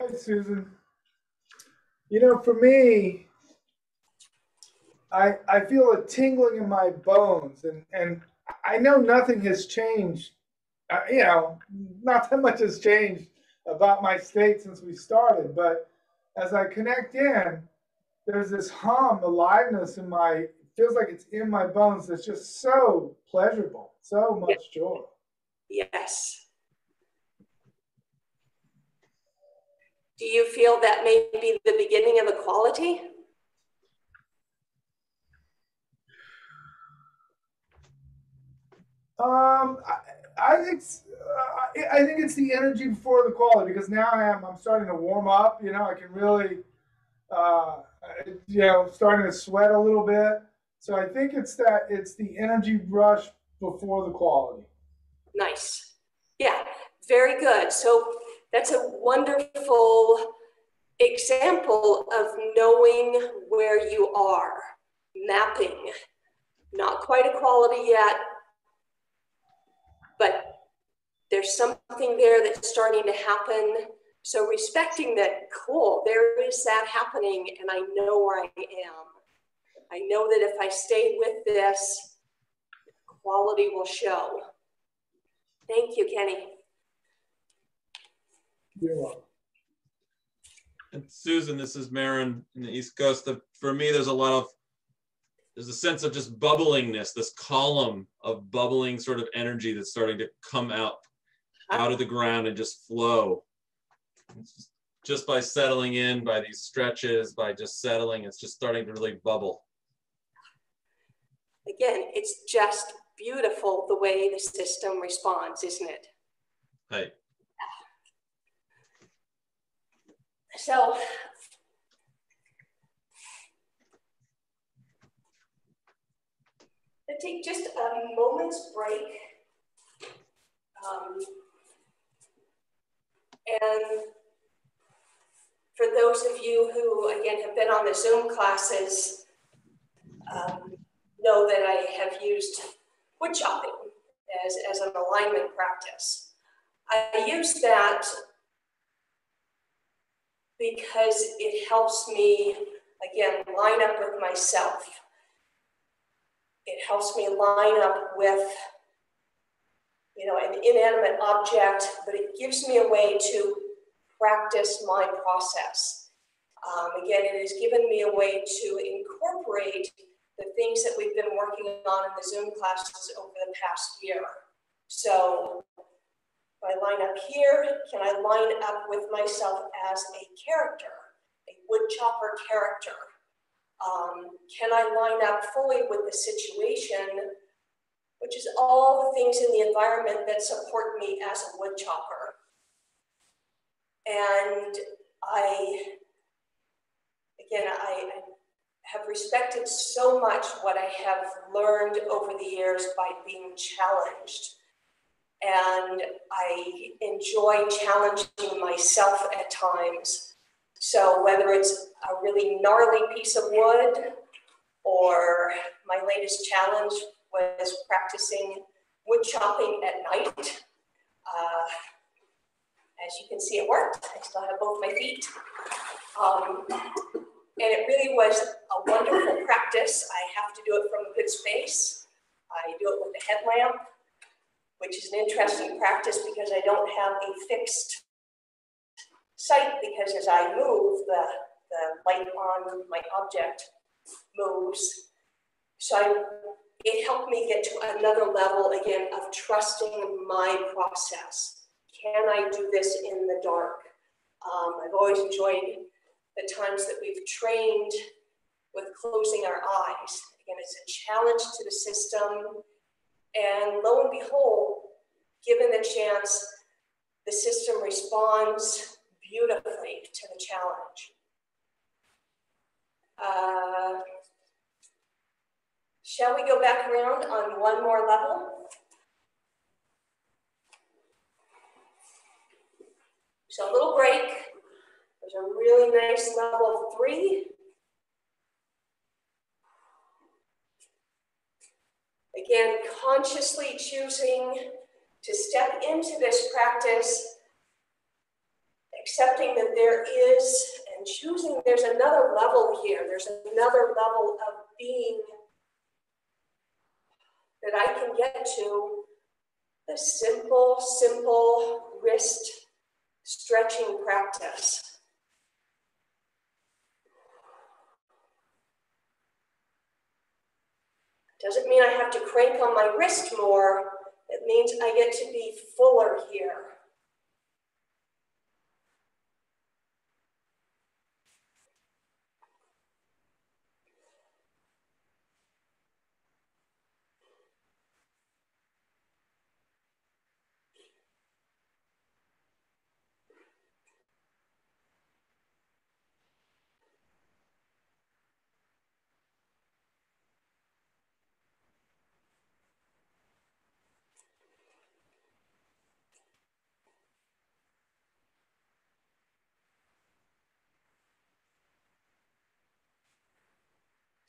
Hi, Susan. You know, for me, I I feel a tingling in my bones, and and I know nothing has changed. Uh, you know, not that much has changed about my state since we started. But as I connect in, there's this hum, aliveness in my. Feels like it's in my bones. That's just so pleasurable, so much joy. Yes. Do you feel that may be the beginning of equality? Um, I, I think it's, uh, I I think it's the energy before the quality because now I am I'm starting to warm up. You know, I can really, uh, you know, starting to sweat a little bit. So I think it's that it's the energy rush before the quality. Nice. Yeah, very good. So that's a wonderful example of knowing where you are, mapping. Not quite equality yet, but there's something there that's starting to happen. So respecting that, cool, there is that happening, and I know where I am. I know that if I stay with this, quality will show. Thank you, Kenny. You're welcome. And Susan, this is Marin in the East Coast. The, for me, there's a lot of there's a sense of just bubblingness, this column of bubbling sort of energy that's starting to come out out of the ground and just flow. Just, just by settling in, by these stretches, by just settling, it's just starting to really bubble. Again, it's just beautiful the way the system responds, isn't it? Right. So I take just a moment's break. Um, and for those of you who, again, have been on the Zoom classes, um, know that I have used wood chopping as, as an alignment practice. I use that because it helps me, again, line up with myself. It helps me line up with, you know, an inanimate object, but it gives me a way to practice my process. Um, again, it has given me a way to incorporate the things that we've been working on in the Zoom classes over the past year. So if I line up here, can I line up with myself as a character, a woodchopper character? Um, can I line up fully with the situation, which is all the things in the environment that support me as a woodchopper? And I, again, I, I have respected so much what I have learned over the years by being challenged. And I enjoy challenging myself at times. So whether it's a really gnarly piece of wood or my latest challenge was practicing wood chopping at night. Uh, as you can see, it worked. I still have both my feet. Um, and it really was a wonderful practice. I have to do it from a good space. I do it with a headlamp, which is an interesting practice because I don't have a fixed sight because as I move, the, the light on my object moves. So I, it helped me get to another level again of trusting my process. Can I do this in the dark? Um, I've always enjoyed the times that we've trained with closing our eyes. Again, it's a challenge to the system. And lo and behold, given the chance, the system responds beautifully to the challenge. Uh, shall we go back around on one more level? So a little break. There's a really nice level three. Again, consciously choosing to step into this practice, accepting that there is, and choosing there's another level here. There's another level of being that I can get to the simple, simple wrist stretching practice. Doesn't mean I have to crank on my wrist more. It means I get to be fuller here.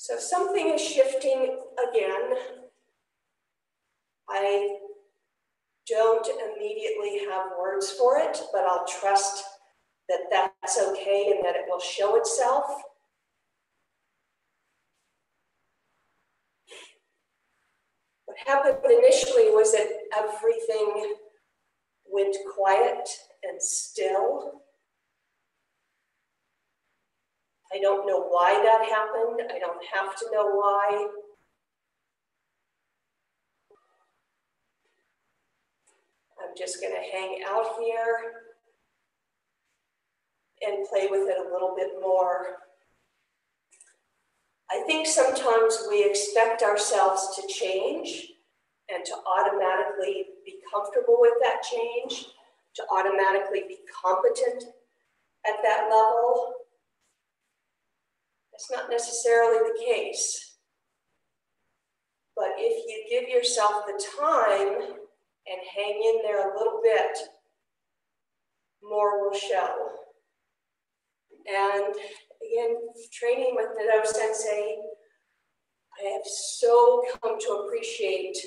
So something is shifting again. I don't immediately have words for it, but I'll trust that that's okay and that it will show itself. What happened initially was that everything went quiet and still. I don't know why that happened. I don't have to know why. I'm just going to hang out here and play with it a little bit more. I think sometimes we expect ourselves to change and to automatically be comfortable with that change, to automatically be competent at that level. That's not necessarily the case. But if you give yourself the time and hang in there a little bit, more will show. And again, training with Nadeau Sensei, I have so come to appreciate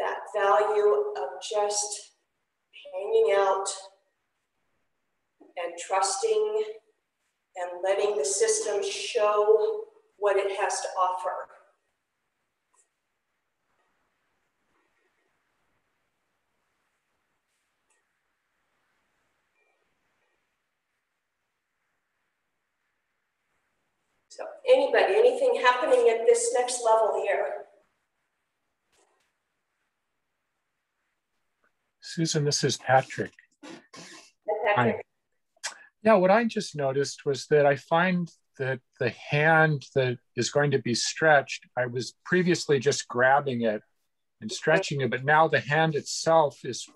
that value of just hanging out and trusting and letting the system show what it has to offer. So anybody, anything happening at this next level here? Susan, this is Patrick. Patrick. Yeah, what I just noticed was that I find that the hand that is going to be stretched, I was previously just grabbing it and stretching it, but now the hand itself is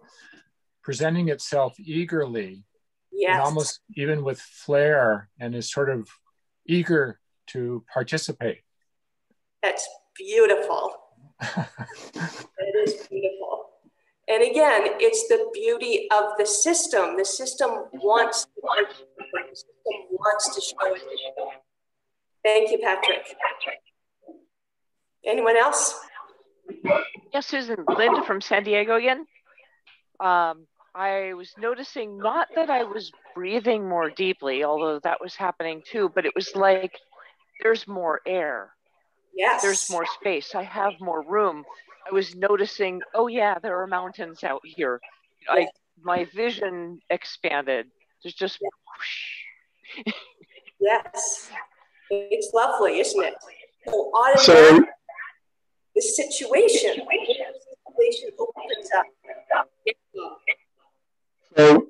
presenting itself eagerly yes. and almost even with flair and is sort of eager to participate. That's beautiful. it is beautiful. And again, it's the beauty of the system. The system wants to, the system wants to show it. Thank you, Patrick. Anyone else? Yes, Susan. Linda from San Diego again. Um, I was noticing not that I was breathing more deeply, although that was happening too, but it was like there's more air. Yes. There's more space. I have more room. I was noticing, oh yeah, there are mountains out here. I my vision expanded. There's just yes. It's lovely, isn't it? So, So- the situation, the situation opens up. So,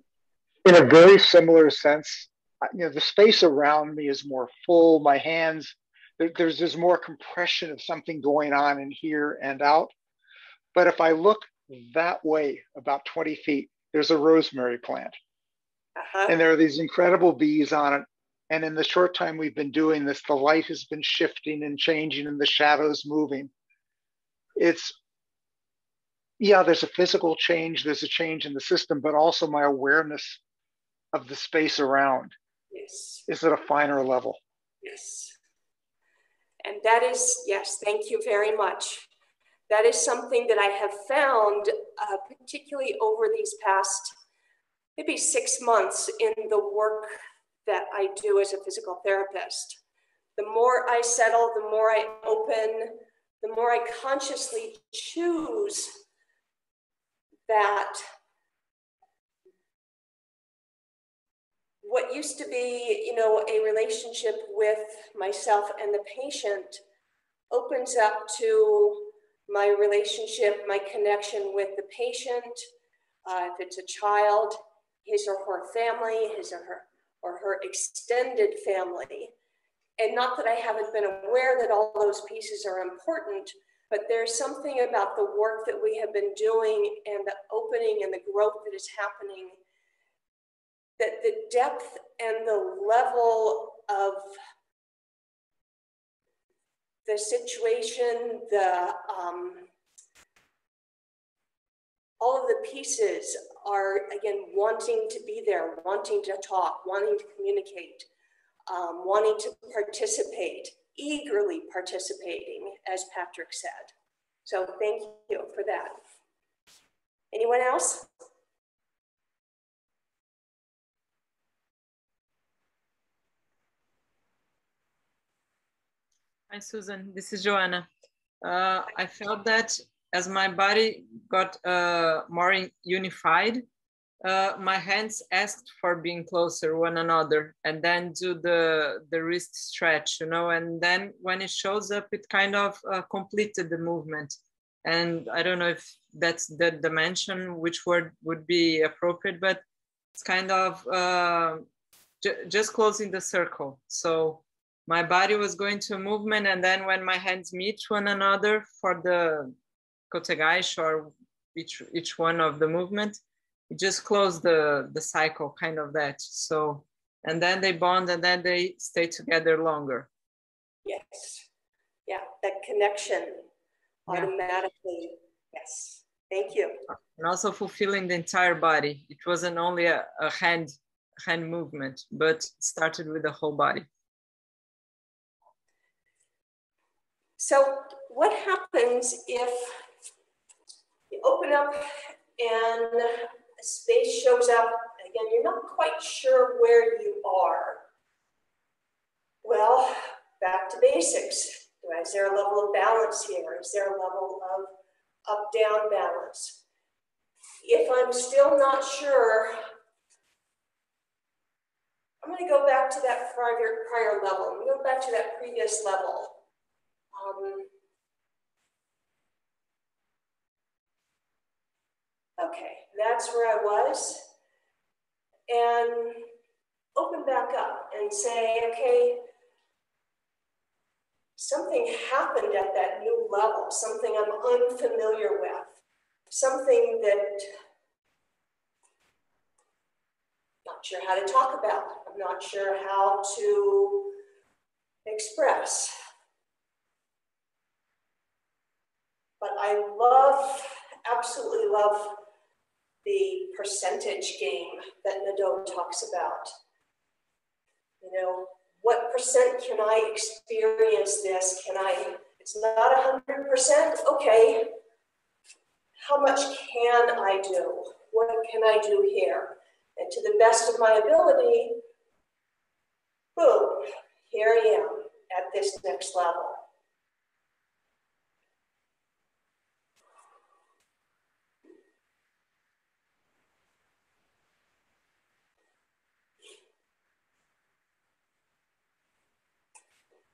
in a very similar sense, you know, the space around me is more full. My hands, there, there's there's more compression of something going on in here and out. But if I look that way, about 20 feet, there's a rosemary plant, Uh-huh. and there are these incredible bees on it. And in the short time we've been doing this, the light has been shifting and changing, and the shadows moving. It's yeah, there's a physical change, there's a change in the system, but also my awareness of the space around Yes. is at a finer level. Yes. And that is, yes, thank you very much. That is something that I have found, uh, particularly over these past maybe six months in the work that I do as a physical therapist. The more I settle, the more I open, the more I consciously choose that what used to be, you know, a relationship with myself and the patient opens up to my relationship, my connection with the patient. Uh, if it's a child, his or her family, his or her or her extended family. And not that I haven't been aware that all those pieces are important, but there's something about the work that we have been doing and the opening and the growth that is happening that the depth and the level of the situation, the um, all of the pieces are again wanting to be there, wanting to talk, wanting to communicate, um, wanting to participate, eagerly participating, as Patrick said. So thank you for that. Anyone else? Hi, Susan. This is Joanna. Uh, I felt that as my body got uh, more unified, uh, my hands asked for being closer one another and then do the the wrist stretch you know and then when it shows up it kind of uh, completed the movement and i don't know if that's the dimension which word would be appropriate but it's kind of uh, just closing the circle so my body was going to a movement and then when my hands meet one another for the kotegaeshi or each each one of the movement it just closed the the cycle kind of that. So and then they bond and then they stay together longer. Yes. Yeah that connection yeah. automatically. Yes. Thank you. And also fulfilling the entire body. It wasn't only a, a hand hand movement but started with the whole body so what happens if you open up and a space shows up, again, you're not quite sure where you are. Well, back to basics. Is there a level of balance here? Is there a level of up-down balance? If I'm still not sure, I'm going to go back to that prior, prior level. I'm going to go back to that previous level. Um, okay, that's where I was, and open back up and say, okay, something happened at that new level, something I'm unfamiliar with, something that I'm not sure how to talk about, I'm not sure how to express. But I love, absolutely love the percentage game that Nadeau talks about. You know, what percent can I experience this? Can I, it's not 100%, okay. How much can I do? What can I do here? And to the best of my ability, boom, here I am at this next level.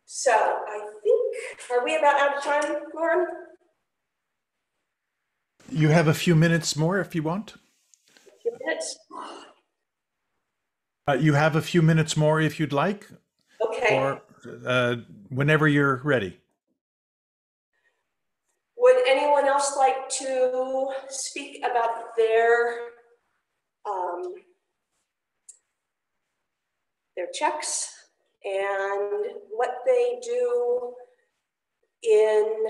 So I think, are we about out of time, Lauren? You have a few minutes more if you want. A few minutes? Uh, you have a few minutes more if you'd like. Okay. Or uh, whenever you're ready. Would anyone else like to speak about their um, their checks and what they do in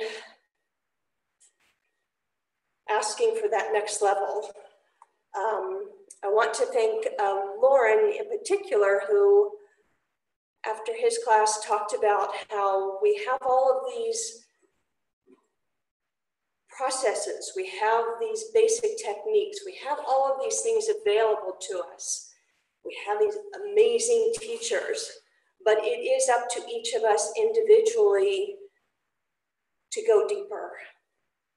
asking for that next level. Um, I want to thank um, Lauren in particular, who after his class talked about how we have all of these processes, we have these basic techniques, we have all of these things available to us. We have these amazing teachers but it is up to each of us individually to go deeper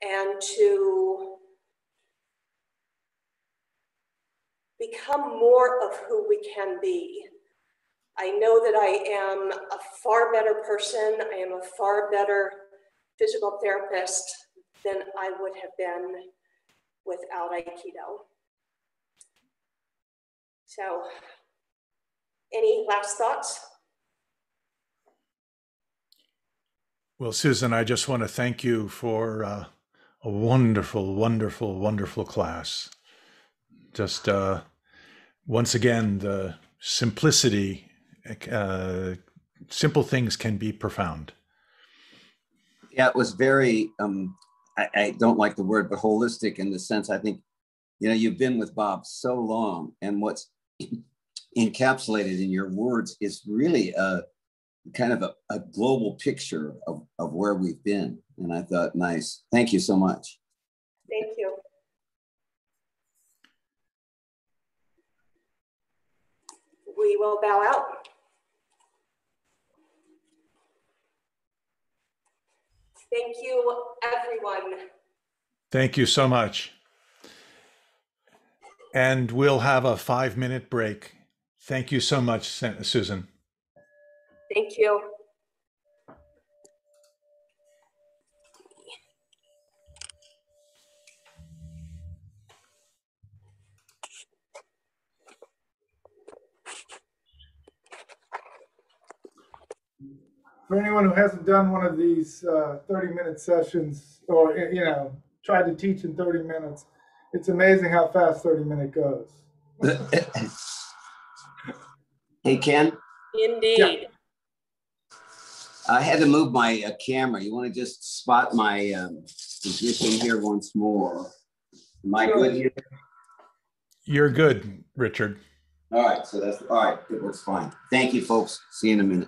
and to become more of who we can be. I know that I am a far better person. I am a far better physical therapist than I would have been without Aikido. So, any last thoughts? Well, Susan, I just want to thank you for uh, a wonderful, wonderful, wonderful class. Just uh, once again, the simplicity, uh, simple things can be profound. Yeah, it was very, um, I, I don't like the word, but holistic in the sense I think, you know, you've been with Bob so long, and what's encapsulated in your words is really a kind of a, a global picture of, of where we've been. And I thought, nice. Thank you so much. Thank you. We will bow out. Thank you, everyone. Thank you so much. And we'll have a five minute break. Thank you so much, Susan. Thank you. For anyone who hasn't done one of these uh, 30 minute sessions or, you know, tried to teach in 30 minutes, it's amazing how fast 30 minute goes. hey, Ken, Indeed. I had to move my uh, camera. You want to just spot my um, position here once more? Am I good here? You're good, Richard. All right, so that's all right. It looks fine. Thank you, folks. See you in a minute.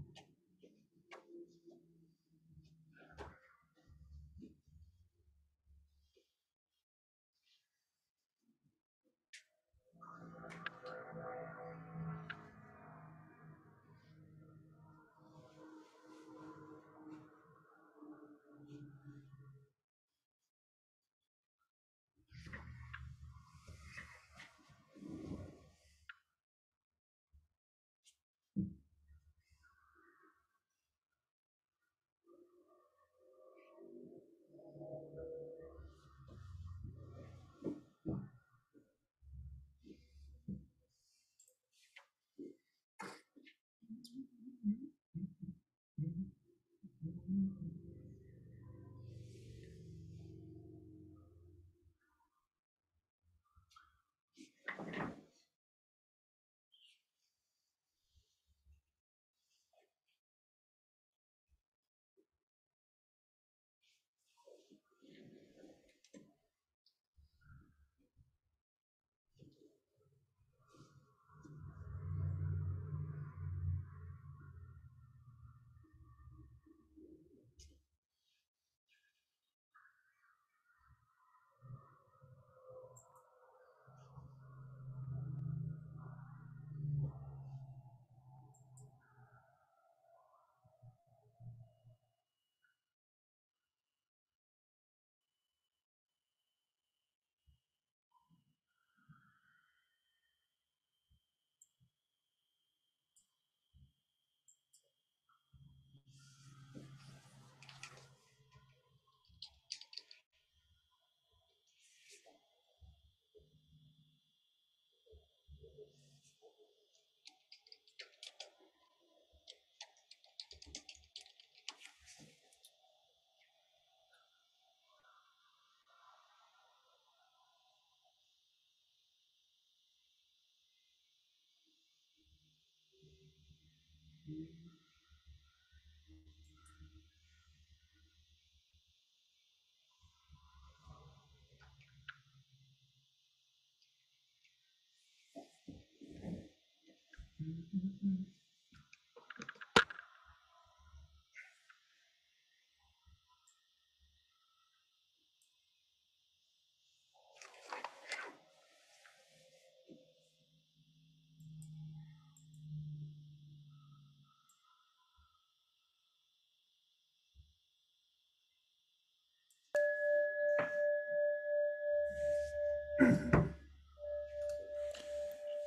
Thank mm -hmm. you.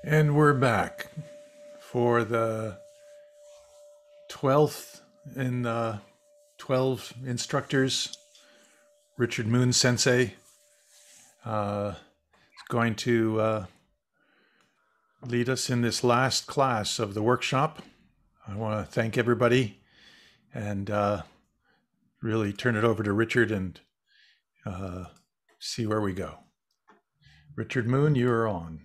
And we're back for the 12th in the 12 instructors. Richard Moon Sensei uh, is going to uh, lead us in this last class of the workshop. I want to thank everybody and uh, really turn it over to Richard and uh, see where we go. Richard Moon, you are on.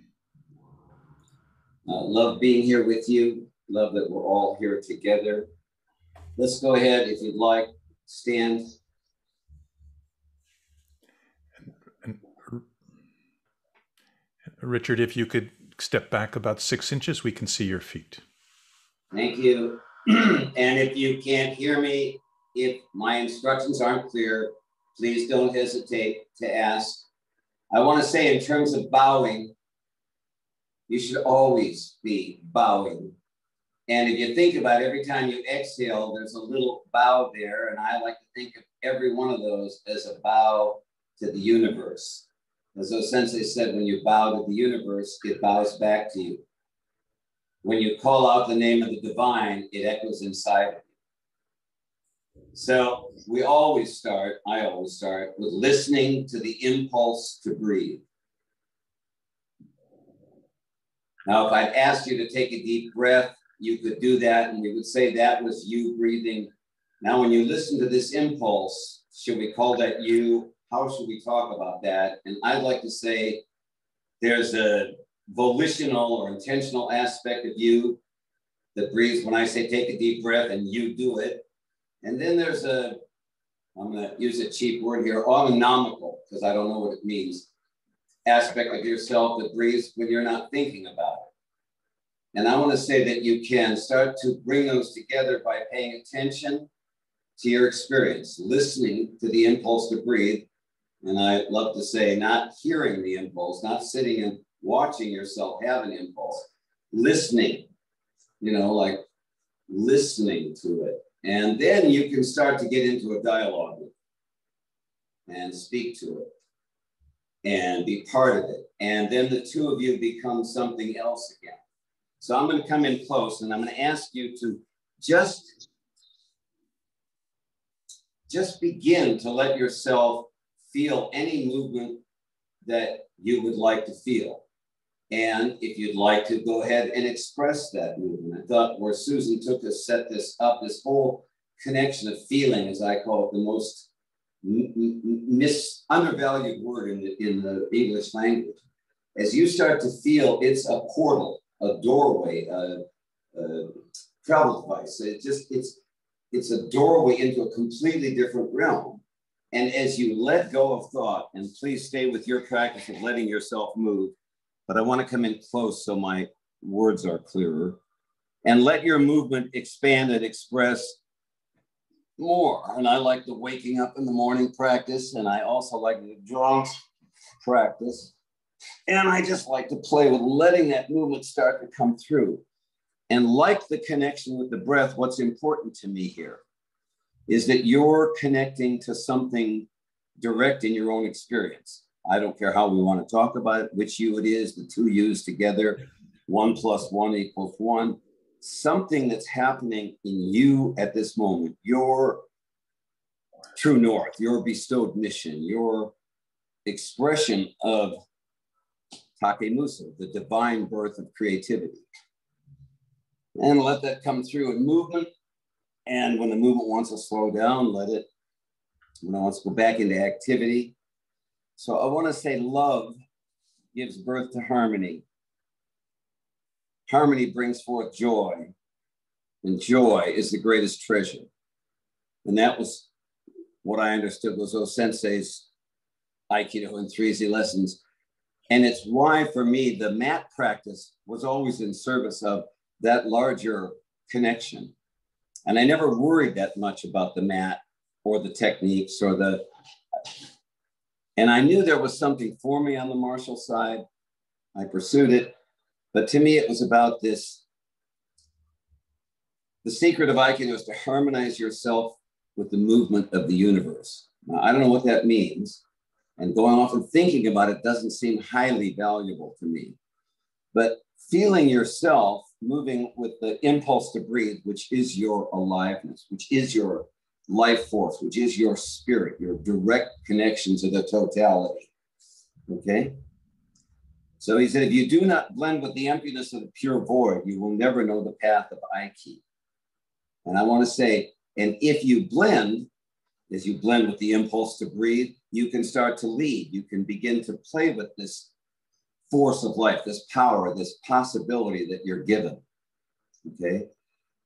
Uh, love being here with you. Love that we're all here together. Let's go ahead, if you'd like, stand. Richard, if you could step back about six inches, we can see your feet. Thank you. and if you can't hear me, if my instructions aren't clear, please don't hesitate to ask. I want to say, in terms of bowing, you should always be bowing. And if you think about it, every time you exhale, there's a little bow there. And I like to think of every one of those as a bow to the universe. As Osensei said, when you bow to the universe, it bows back to you. When you call out the name of the divine, it echoes inside of you. So we always start, I always start with listening to the impulse to breathe. Now, if I'd asked you to take a deep breath, you could do that, and we would say that was you breathing. Now, when you listen to this impulse, should we call that you? How should we talk about that? And I'd like to say there's a volitional or intentional aspect of you that breathes when I say take a deep breath and you do it. And then there's a, I'm going to use a cheap word here, autonomical, because I don't know what it means aspect of yourself that breathes when you're not thinking about it. And I want to say that you can start to bring those together by paying attention to your experience, listening to the impulse to breathe. And I love to say, not hearing the impulse, not sitting and watching yourself have an impulse, listening, you know, like listening to it. And then you can start to get into a dialogue and speak to it and be part of it. And then the two of you become something else again. So I'm going to come in close and I'm going to ask you to just just begin to let yourself feel any movement that you would like to feel. And if you'd like to go ahead and express that movement, I thought where Susan took us, set this up, this whole connection of feeling, as I call it, the most mis undervalued word in the, in the English language. As you start to feel it's a portal, a doorway, a, a travel device. It just it's it's a doorway into a completely different realm. And as you let go of thought, and please stay with your practice of letting yourself move, but I want to come in close so my words are clearer. And let your movement expand and express more. And I like the waking up in the morning practice, and I also like the drunk practice. And I just like to play with letting that movement start to come through. And like the connection with the breath, what's important to me here is that you're connecting to something direct in your own experience. I don't care how we want to talk about it, which you it is, the two yous together, one plus one equals one something that's happening in you at this moment, your true north, your bestowed mission, your expression of Takemusu, the divine birth of creativity. And let that come through in movement. And when the movement wants to slow down, let it, when it wants to go back into activity. So I want to say love gives birth to harmony. Harmony brings forth joy, and joy is the greatest treasure. And that was what I understood was those sensei's Aikido and 3Z lessons. And it's why, for me, the mat practice was always in service of that larger connection. And I never worried that much about the mat or the techniques or the. And I knew there was something for me on the martial side. I pursued it. But to me, it was about this. The secret of Aikido is to harmonize yourself with the movement of the universe. Now, I don't know what that means. And going off and thinking about it doesn't seem highly valuable to me. But feeling yourself moving with the impulse to breathe, which is your aliveness, which is your life force, which is your spirit, your direct connection to the totality. Okay? So he said, if you do not blend with the emptiness of the pure void, you will never know the path of Aiki. And I want to say, and if you blend, as you blend with the impulse to breathe, you can start to lead. You can begin to play with this force of life, this power, this possibility that you're given. Okay.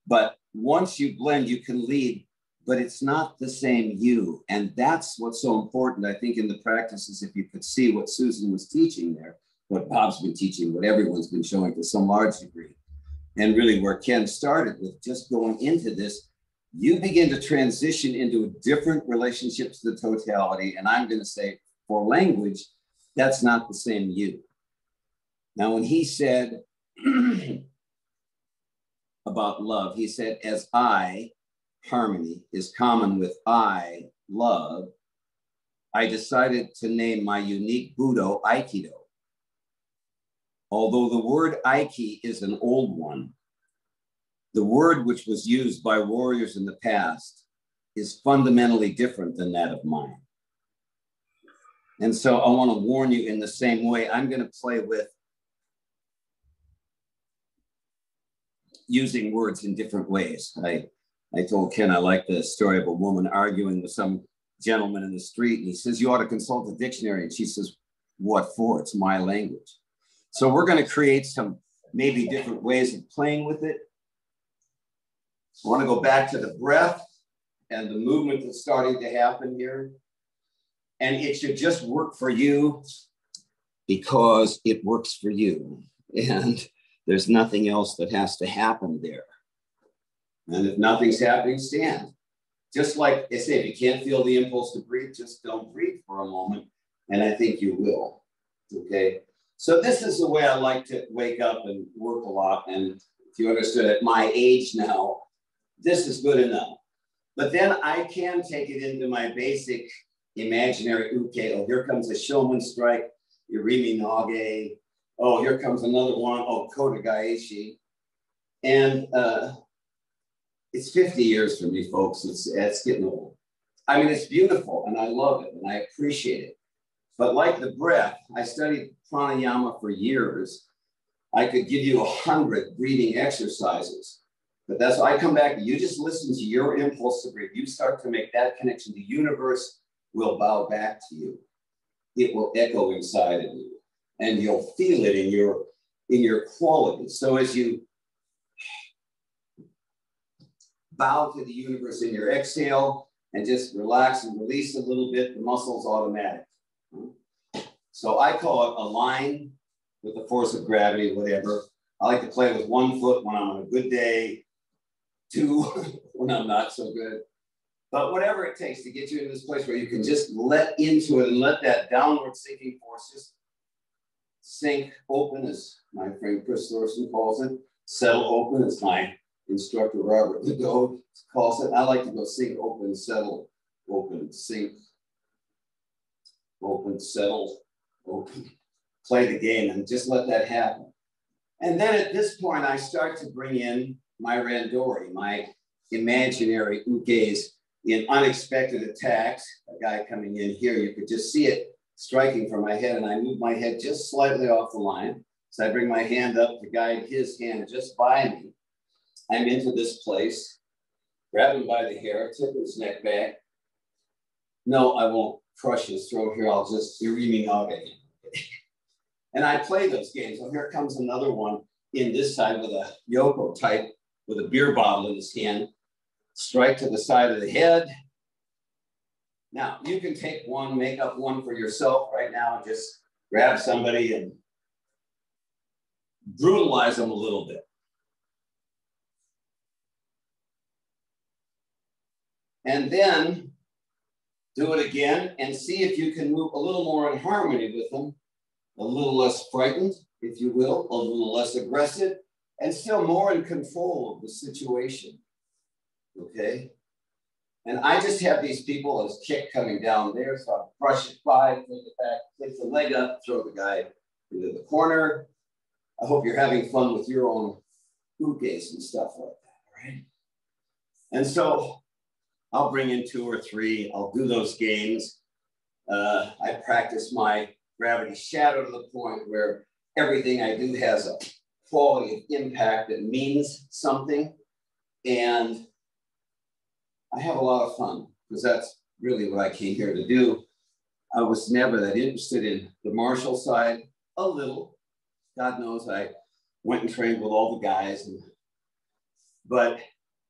But once you blend, you can lead, but it's not the same you. And that's what's so important, I think, in the practices. If you could see what Susan was teaching there, what Bob's been teaching, what everyone's been showing to some large degree, and really where Ken started with just going into this, you begin to transition into a different relationship to the totality. And I'm going to say, for language, that's not the same you. Now, when he said about love, he said, as I, harmony, is common with I, love, I decided to name my unique Budo Aikido. Although the word Aiki is an old one, the word which was used by warriors in the past is fundamentally different than that of mine. And so I want to warn you in the same way, I'm going to play with using words in different ways. I, I told Ken I like the story of a woman arguing with some gentleman in the street, and he says, You ought to consult a dictionary. And she says, What for? It's my language. So we're going to create some maybe different ways of playing with it. I want to go back to the breath and the movement that's starting to happen here. And it should just work for you because it works for you. And there's nothing else that has to happen there. And if nothing's happening, stand. Just like I say, if you can't feel the impulse to breathe, just don't breathe for a moment. And I think you will. Okay. So this is the way I like to wake up and work a lot. And if you understood at my age now, this is good enough. But then I can take it into my basic imaginary uke. Oh, here comes a Shomen strike, Irimi Nage, Oh, here comes another one. Oh, Kotegaeshi. And uh, it's 50 years for me, folks. It's, it's getting old. I mean, it's beautiful and I love it and I appreciate it. But like the breath, I studied pranayama for years. I could give you a hundred breathing exercises, but that's why I come back. You just listen to your impulse to breathe. You start to make that connection. The universe will bow back to you. It will echo inside of you and you'll feel it in your in your quality. So as you bow to the universe in your exhale and just relax and release a little bit, the muscle's automatic. So I call it a line with the force of gravity, whatever. I like to play with one foot when I'm on a good day, two when I'm not so good. But whatever it takes to get you into this place where you can just let into it and let that downward sinking force just sink open, as my friend Chris Thorsen calls it. Settle open, as my instructor Robert Nadeau calls it. I like to go sink open, settle open, sink open, settle open. Play the game and just let that happen. And then at this point, I start to bring in my randori, my imaginary ukes in unexpected attacks. A guy coming in here, you could just see it striking from my head, and I move my head just slightly off the line. So I bring my hand up to guide his hand just by me. I'm into this place, grab him by the hair, tip his neck back. No, I won't crush his throat here. I'll just Irimi Nage and I play those games. So here comes another one in this side with a Yoko type with a beer bottle in his hand. Strike to the side of the head, now, you can take one, make up one for yourself right now, and just grab somebody and brutalize them a little bit. And then do it again and see if you can move a little more in harmony with them, a little less frightened, if you will, a little less aggressive, and still more in control of the situation. Okay? And I just have these people as kick coming down there. So I brush it by, take it back, take the leg up, throw the guy into the corner. I hope you're having fun with your own ukes and stuff like that, right? And so I'll bring in two or three. I'll do those games. Uh, I practice my gravity shadow to the point where everything I do has a quality of impact that means something. And I have a lot of fun because that's really what I came here to do. I was never that interested in the martial side, a little. God knows I went and trained with all the guys, and, but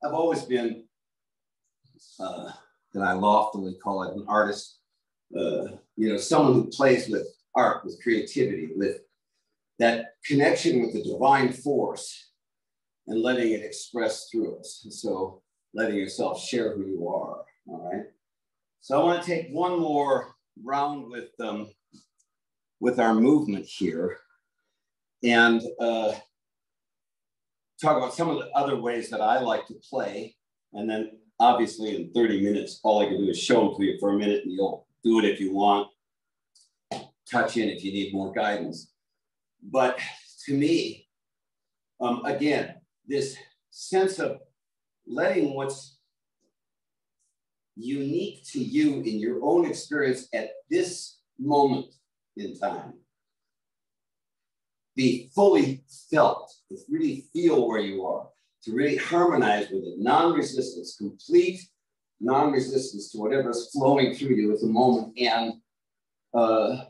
I've always been, uh, that I loftily call it an artist, uh, you know, someone who plays with art, with creativity, with that connection with the divine force and letting it express through us. And so letting yourself share who you are. All right. So I want to take one more round with um, with our movement here, and uh, talk about some of the other ways that I like to play. And then obviously in 30 minutes, all I can do is show them to you for a minute, and you'll do it if you want. Touch in if you need more guidance. But to me, um, again, this sense of letting what's unique to you in your own experience at this moment in time be fully felt, to really feel where you are, to really harmonize with it, non resistance, complete non resistance to whatever is flowing through you at the moment, and uh,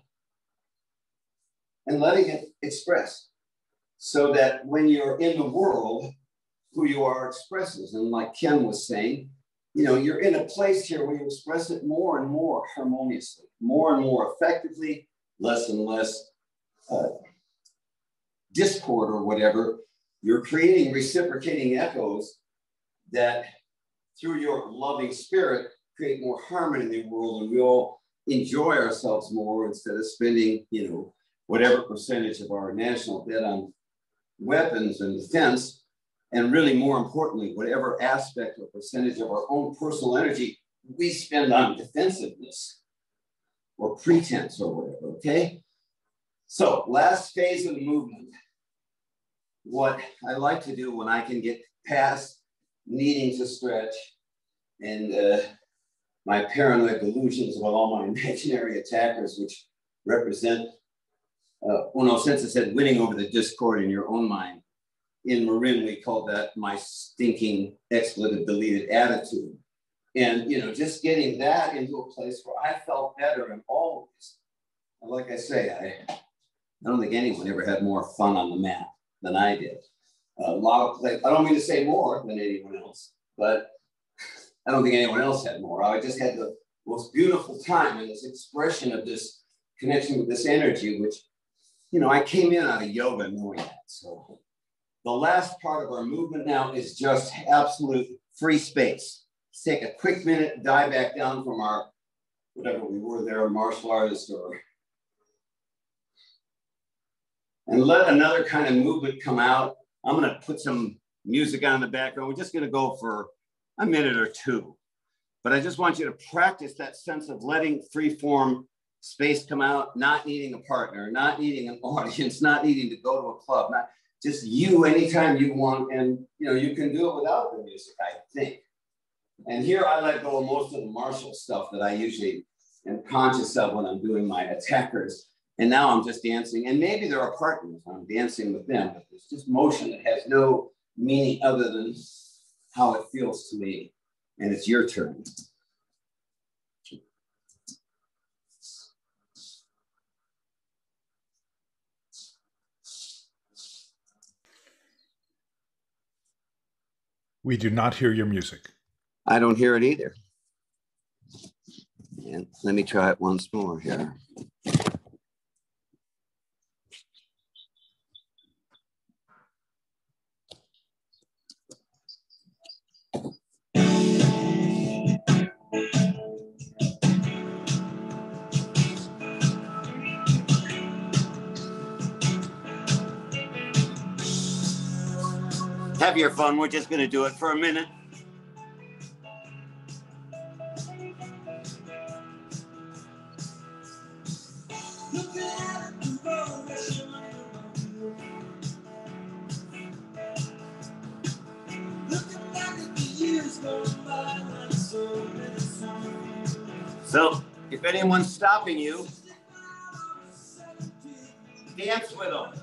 and letting it express so that when you're in the world, who you are expresses. And like Ken was saying, you know, you're in a place here where you express it more and more harmoniously, more and more effectively, less and less uh, discord or whatever. You're creating reciprocating echoes that, through your loving spirit, create more harmony in the world, and we all enjoy ourselves more instead of spending, you know, whatever percentage of our national debt on weapons and defense and really more importantly, whatever aspect or percentage of our own personal energy we spend on defensiveness or pretense or whatever, okay? So last phase of the movement, what I like to do when I can get past needing to stretch and uh, my paranoid delusions about all my imaginary attackers, which represent, uh, Uno Sensei said, winning over the discord in your own mind in Marin, we call that my stinking expletive deleted attitude. And, you know, just getting that into a place where I felt better and always, like I say, I, I don't think anyone ever had more fun on the mat than I did. A lot of play, I don't mean to say more than anyone else, but I don't think anyone else had more. I just had the most beautiful time and this expression of this connection with this energy, which, you know, I came in out of yoga knowing that. So the last part of our movement now is just absolute free space. Let's take a quick minute, dive back down from our, whatever we were there, martial artist or, and let another kind of movement come out. I'm gonna put some music on the background. We're just gonna go for a minute or two. But I just want you to practice that sense of letting free form space come out, not needing a partner, not needing an audience, not needing to go to a club, not just you anytime you want. And you know, you can do it without the music, I think. And here I let go of most of the martial stuff that I usually am conscious of when I'm doing my attackers. And now I'm just dancing. And maybe there are partners, I'm dancing with them, but it's just motion that has no meaning other than how it feels to me. And it's your turn. We do not hear your music. I don't hear it either. And let me try it once more here. have your fun. We're just going to do it for a minute. So, if anyone's stopping you, dance with them.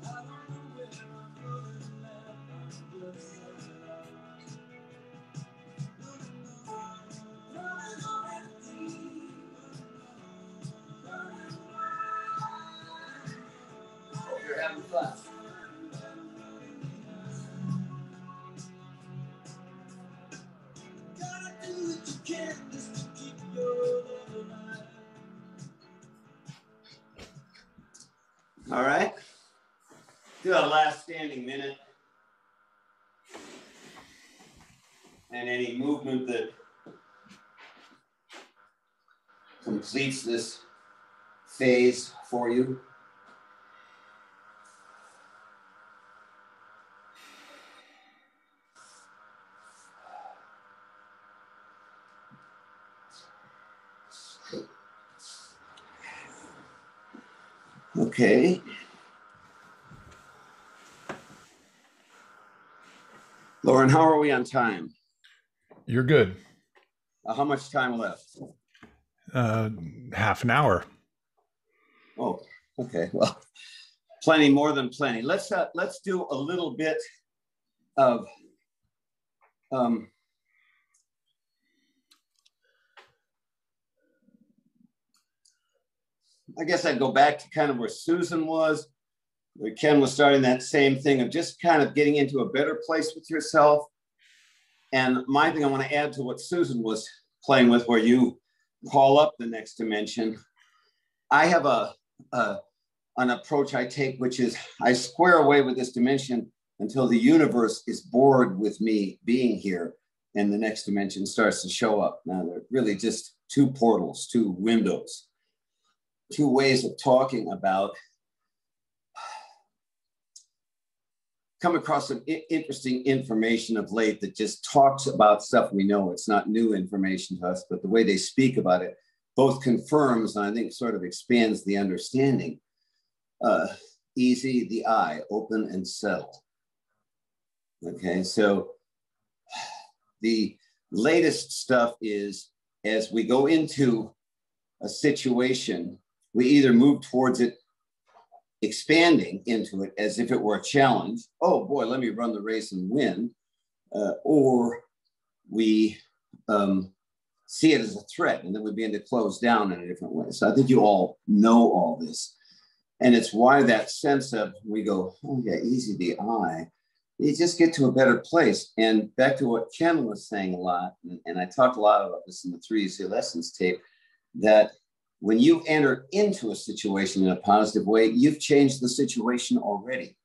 All right. Do a last standing minute. And any movement that completes this phase for you. Okay. Lauren, how are we on time? You're good. Uh, how much time left? Uh, half an hour. Oh, okay. Well, plenty more than plenty. Let's uh, let's do a little bit of um, I guess I'd go back to kind of where Susan was, where Ken was starting that same thing of just kind of getting into a better place with yourself. And my thing I want to add to what Susan was playing with, where you call up the next dimension. I have a, a an approach I take, which is I square away with this dimension until the universe is bored with me being here and the next dimension starts to show up. Now they're really just two portals, two windows two ways of talking about come across some interesting information of late that just talks about stuff we know. It's not new information to us, but the way they speak about it both confirms and I think sort of expands the understanding. Uh, easy, the eye, open and settled. Okay, so the latest stuff is as we go into a situation we either move towards it expanding into it as if it were a challenge. Oh boy, let me run the race and win. Uh, or we um, see it as a threat and then we begin to close down in a different way. So I think you all know all this. And it's why that sense of we go, oh yeah, easy the eye. You just get to a better place. And back to what Ken was saying a lot, and, and I talked a lot about this in the three easy lessons tape, that when you enter into a situation in a positive way, you've changed the situation already.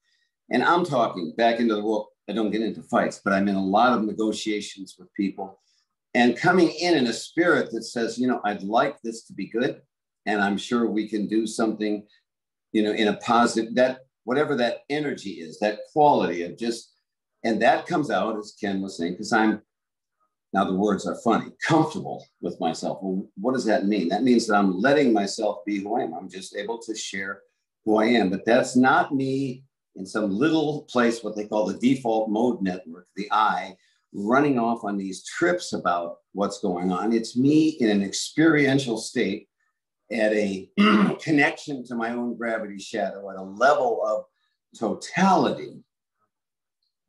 And I'm talking back into the world. I don't get into fights, but I'm in a lot of negotiations with people and coming in in a spirit that says, you know, I'd like this to be good. And I'm sure we can do something, you know, in a positive, that whatever that energy is, that quality of just, and that comes out, as Ken was saying, because I'm now the words are funny, comfortable with myself. Well, what does that mean? That means that I'm letting myself be who I am. I'm just able to share who I am. But that's not me in some little place, what they call the default mode network, the I, running off on these trips about what's going on. It's me in an experiential state at a connection to my own gravity shadow at a level of totality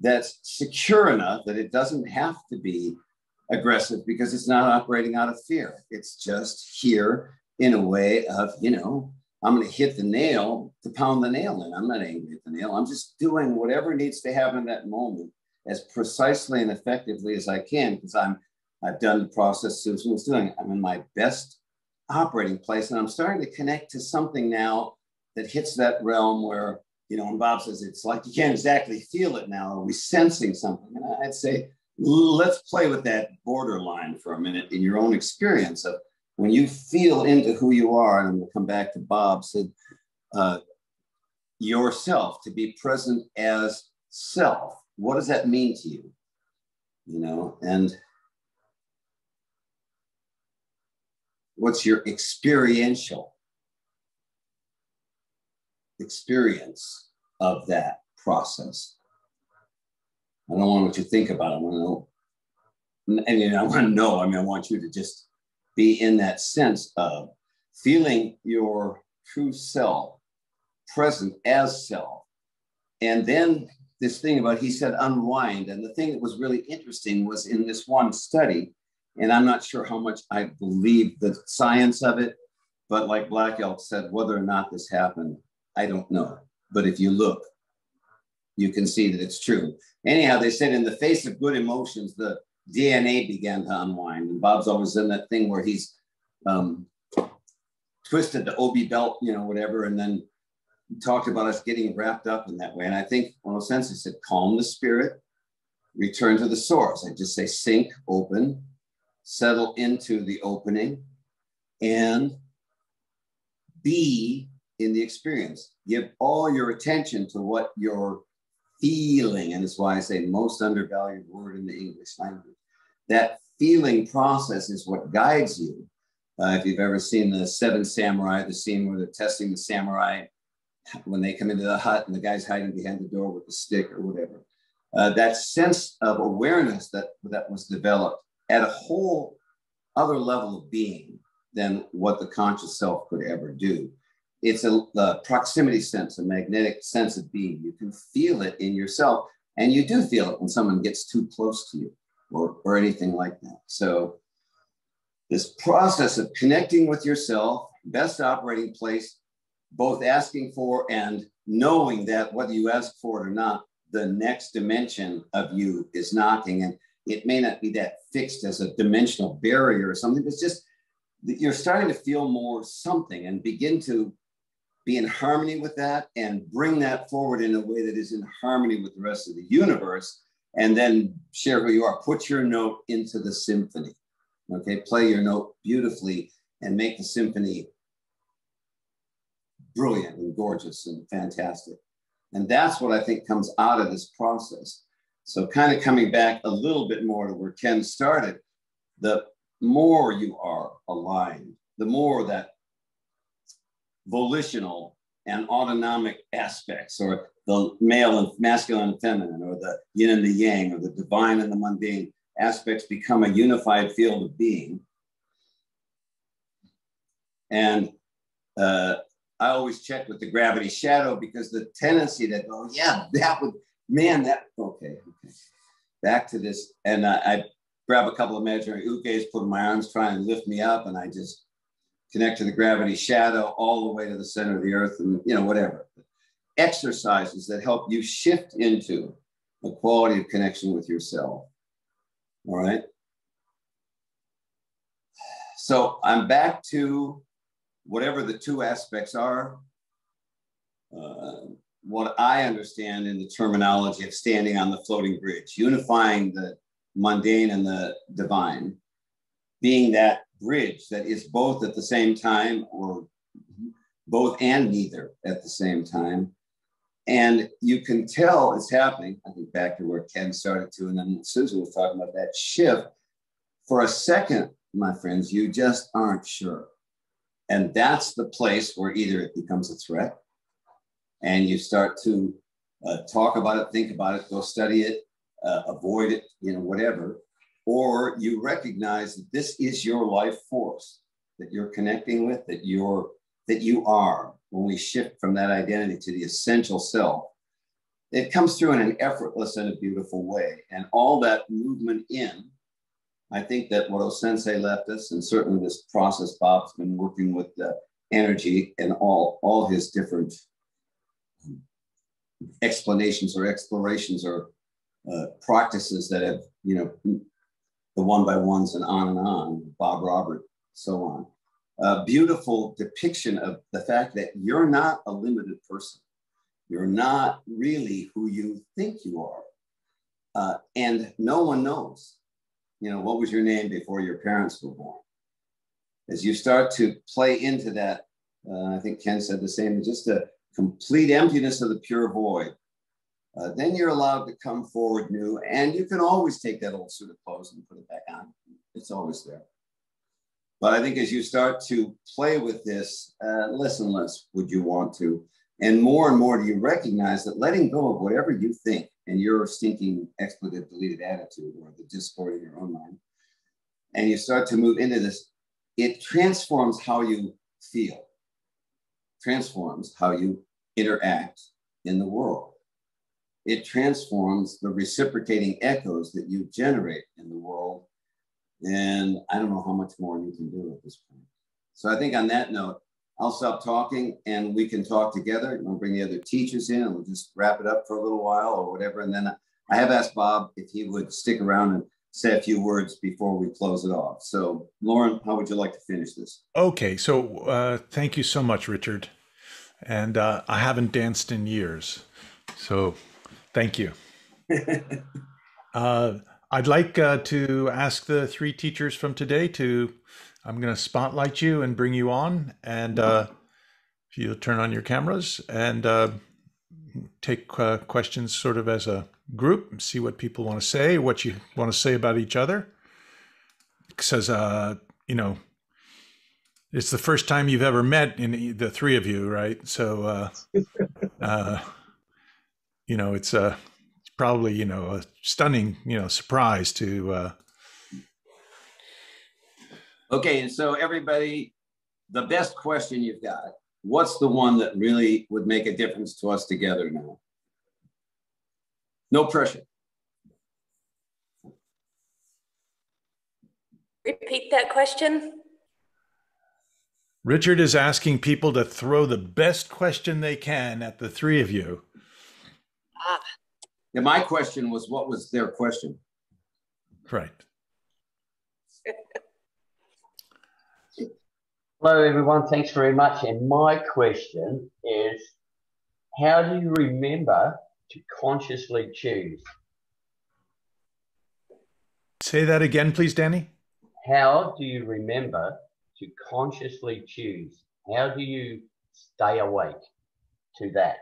that's secure enough that it doesn't have to be aggressive because it's not operating out of fear. It's just here in a way of, you know, I'm going to hit the nail to pound the nail in. I'm not angry at the nail. I'm just doing whatever needs to happen in that moment as precisely and effectively as I can because I'm I've done the process Susan was doing. I'm in my best operating place, and I'm starting to connect to something now that hits that realm where you know. When Bob says it's like you can't exactly feel it now. Are we sensing something? And I'd say let's play with that borderline for a minute in your own experience of when you feel into who you are, and to come back to Bob said, uh, yourself to be present as self. What does that mean to you? You know, and what's your experiential experience of that process? I don't want what you think about it. I want to know you know, I want to know, I mean, I want you to just be in that sense of feeling your true self present as self. And then this thing about, he said, unwind. And the thing that was really interesting was in this one study, and I'm not sure how much I believe the science of it, but like Black Elk said, whether or not this happened, I don't know. But if you look, you can see that it's true. Anyhow, they said in the face of good emotions, the DNA began to unwind. And Bob's always in that thing where he's um, twisted the obi belt, you know, whatever, and then talked about us getting wrapped up in that way. And I think, in a sense, he said, calm the spirit, return to the source. I just say, sink, open, settle into the opening, and be in the experience. Give all your attention to what you're feeling. And it's why I say most undervalued word in the English language. That feeling process is what guides you. Uh, if you've ever seen the Seven Samurai, the scene where they're testing the samurai when they come into the hut and the guy's hiding behind the door with the stick or whatever. Uh, that sense of awareness that, that was developed at a whole other level of being than what the conscious self could ever do. It's a, proximity sense, a magnetic sense of being. You can feel it in yourself, and you do feel it when someone gets too close to you or, or anything like that. So, this process of connecting with yourself, best operating place, both asking for and knowing that whether you ask for it or not, the next dimension of you is knocking. And it may not be that fixed as a dimensional barrier or something, but it's just you're starting to feel more something and begin to be in harmony with that and bring that forward in a way that is in harmony with the rest of the universe. And then share who you are. Put your note into the symphony. Okay, play your note beautifully and make the symphony brilliant and gorgeous and fantastic. And that's what I think comes out of this process. So, kind of coming back a little bit more to where Ken started, the more you are aligned, the more that volitional and autonomic aspects, or the male and masculine and feminine, or the yin and the yang, or the divine and the mundane aspects become a unified field of being. And uh, I always check with the gravity shadow because the tendency to go, yeah, that would, man, that, okay, okay. Back to this. And uh, I grab a couple of imaginary ukes, put my arms, try and lift me up, and I just connect to the gravity shadow all the way to the center of the earth and, you know, whatever. Exercises that help you shift into a quality of connection with yourself. All right. So I'm back to whatever the two aspects are, uh, what I understand in the terminology of standing on the floating bridge, unifying the mundane and the divine, being that bridge that is both at the same time or both and neither at the same time. And you can tell it's happening. I think back to where Ken started to, and then Susan was talking about that shift. For a second, my friends, you just aren't sure. And that's the place where either it becomes a threat and you start to uh, talk about it, think about it, go study it, uh, avoid it, you know, whatever. Or you recognize that this is your life force that you're connecting with, that you're that you are. When we shift from that identity to the essential self, it comes through in an effortless and a beautiful way. And all that movement in I think that what Osensei left us, and certainly this process, Bob's been working with the energy and all, all his different explanations or explorations or uh, practices that have, you know, the one by ones and on and on, Bob Robert, so on. A beautiful depiction of the fact that you're not a limited person. You're not really who you think you are. Uh, and no one knows you know, what was your name before your parents were born? As you start to play into that, uh, I think Ken said the same, just a complete emptiness of the pure void. Uh, then you're allowed to come forward new, and you can always take that old suit of clothes and put it back on. It's always there. But I think as you start to play with this, uh, less and less would you want to. And more and more do you recognize that letting go of whatever you think and your stinking expletive deleted attitude or the discord in your own mind, and you start to move into this, it transforms how you feel, transforms how you interact in the world. It transforms the reciprocating echoes that you generate in the world. And I don't know how much more you can do at this point. So I think on that note, I'll stop talking and we can talk together. We'll bring the other teachers in and we'll just wrap it up for a little while or whatever. And then I have asked Bob if he would stick around and say a few words before we close it off. So, Lauren, how would you like to finish this? Okay. So, uh, thank you so much, Richard. And uh, I haven't danced in years. So, thank you. uh, I'd like uh, to ask the three teachers from today to I'm going to spotlight you and bring you on. And uh, if you turn on your cameras and uh, take uh, questions sort of as a group, see what people want to say, what you want to say about each other. Because, uh, you know, it's the first time you've ever met in the three of you, right? So, uh, uh, you know, it's a, uh, it's probably, you know, a stunning, you know, surprise to, uh, Okay, and so everybody, the best question you've got, what's the one that really would make a difference to us together now? No pressure. Repeat that question. Richard is asking people to throw the best question they can at the three of you. Ah. Yeah, my question was what was their question? Right. Hello, everyone. Thanks very much. And my question is how do you remember to consciously choose? Say that again, please, Danny. How do you remember to consciously choose? How do you stay awake to that?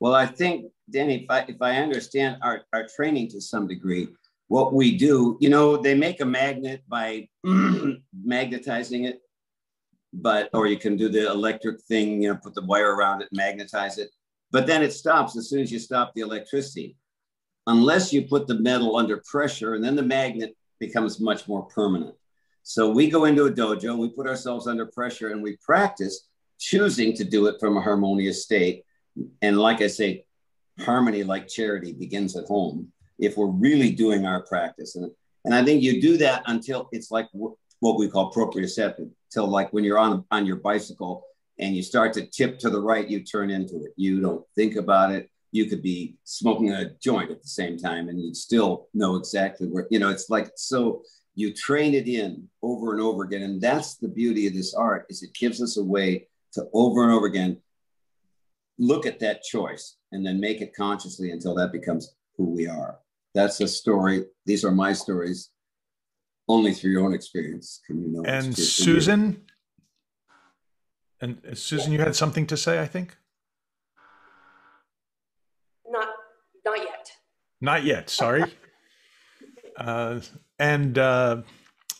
Well, I think, Danny, if I, if I understand our, our training to some degree, what we do, you know, they make a magnet by magnetizing it, but, or you can do the electric thing, you know, put the wire around it, magnetize it, but then it stops as soon as you stop the electricity. Unless you put the metal under pressure, and then the magnet becomes much more permanent. So we go into a dojo, we put ourselves under pressure, and we practice choosing to do it from a harmonious state. And like I say, harmony, like charity, begins at home if we're really doing our practice. And, and I think you do that until it's like what we call proprioceptive, till like when you're on, on your bicycle and you start to tip to the right, you turn into it. You don't think about it. You could be smoking a joint at the same time and you'd still know exactly where, you know, it's like, so you train it in over and over again. And that's the beauty of this art is it gives us a way to over and over again look at that choice and then make it consciously until that becomes who we are. That's a story. These are my stories. Only through your own experience can you know. And Susan, and uh, Susan, you had something to say, I think. Not, not yet. Not yet. Sorry. uh, and uh,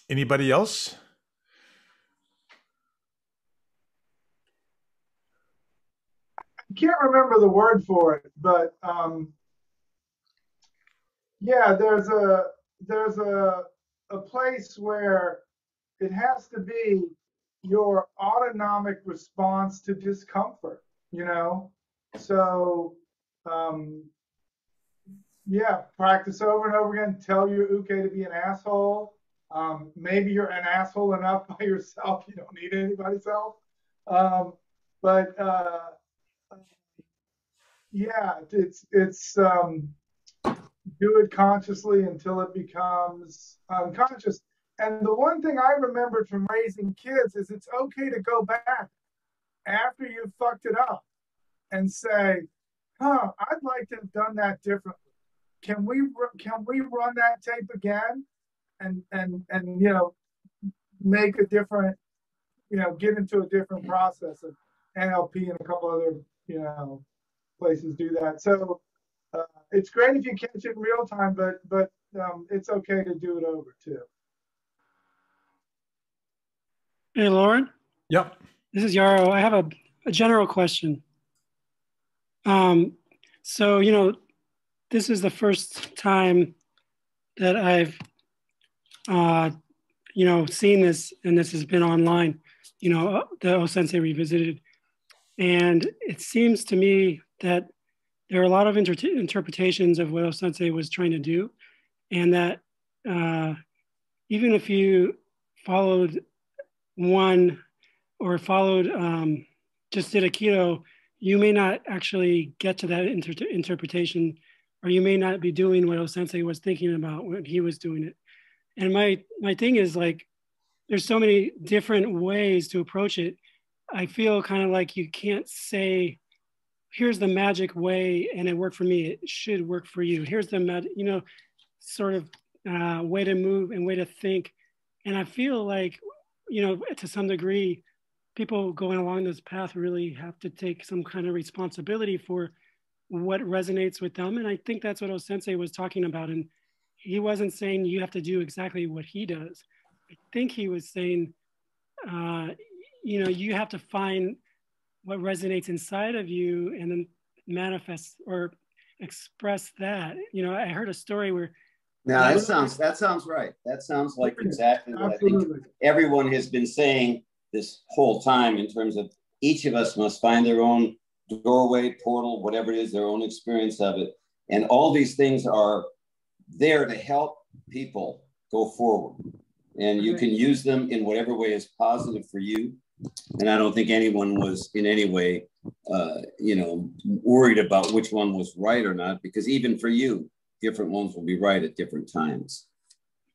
anybody else? Can't remember the word for it, but um, yeah, there's a there's a a place where it has to be your autonomic response to discomfort, you know? So um yeah, practice over and over again. Tell your uke to be an asshole. Um, maybe you're an asshole enough by yourself. You don't need anybody's help. Um, but uh, yeah, it's it's um, do it consciously until it becomes unconscious. And the one thing I remembered from raising kids is it's okay to go back after you've fucked it up and say, "Huh, I'd like to have done that differently. Can we can we run that tape again?" And and and you know, make a different, you know, get into a different process of NLP and a couple other you know places do that. So uh, it's great if you catch it in real time, but but um, it's okay to do it over too. Hey, Lauren. Yep. This is Yarrow. I have a, a general question. Um, so you know, this is the first time that I've, uh, you know, seen this, and this has been online. You know, the O Sensei Revisited, and it seems to me that there are a lot of inter- interpretations of what Osensei was trying to do, and that uh, even if you followed one or followed um, just did Aikido, you may not actually get to that inter- interpretation, or you may not be doing what Osensei was thinking about when he was doing it. And my my thing is like, there's so many different ways to approach it. I feel kind of like you can't say, here's the magic way and it worked for me. It should work for you. Here's the you know, sort of uh, way to move and way to think. And I feel like, you know, to some degree, people going along this path really have to take some kind of responsibility for what resonates with them. And I think that's what O Sensei was talking about. And he wasn't saying you have to do exactly what he does. I think he was saying, uh, you know, you have to find what resonates inside of you and then manifest or express that. You know, I heard a story where now that sounds that sounds right. That sounds like exactly what I think everyone has been saying this whole time in terms of each of us must find their own doorway, portal, whatever it is, their own experience of it. And all these things are there to help people go forward. And you can use them in whatever way is positive for you. And I don't think anyone was in any way, uh, you know, worried about which one was right or not, because even for you, different ones will be right at different times.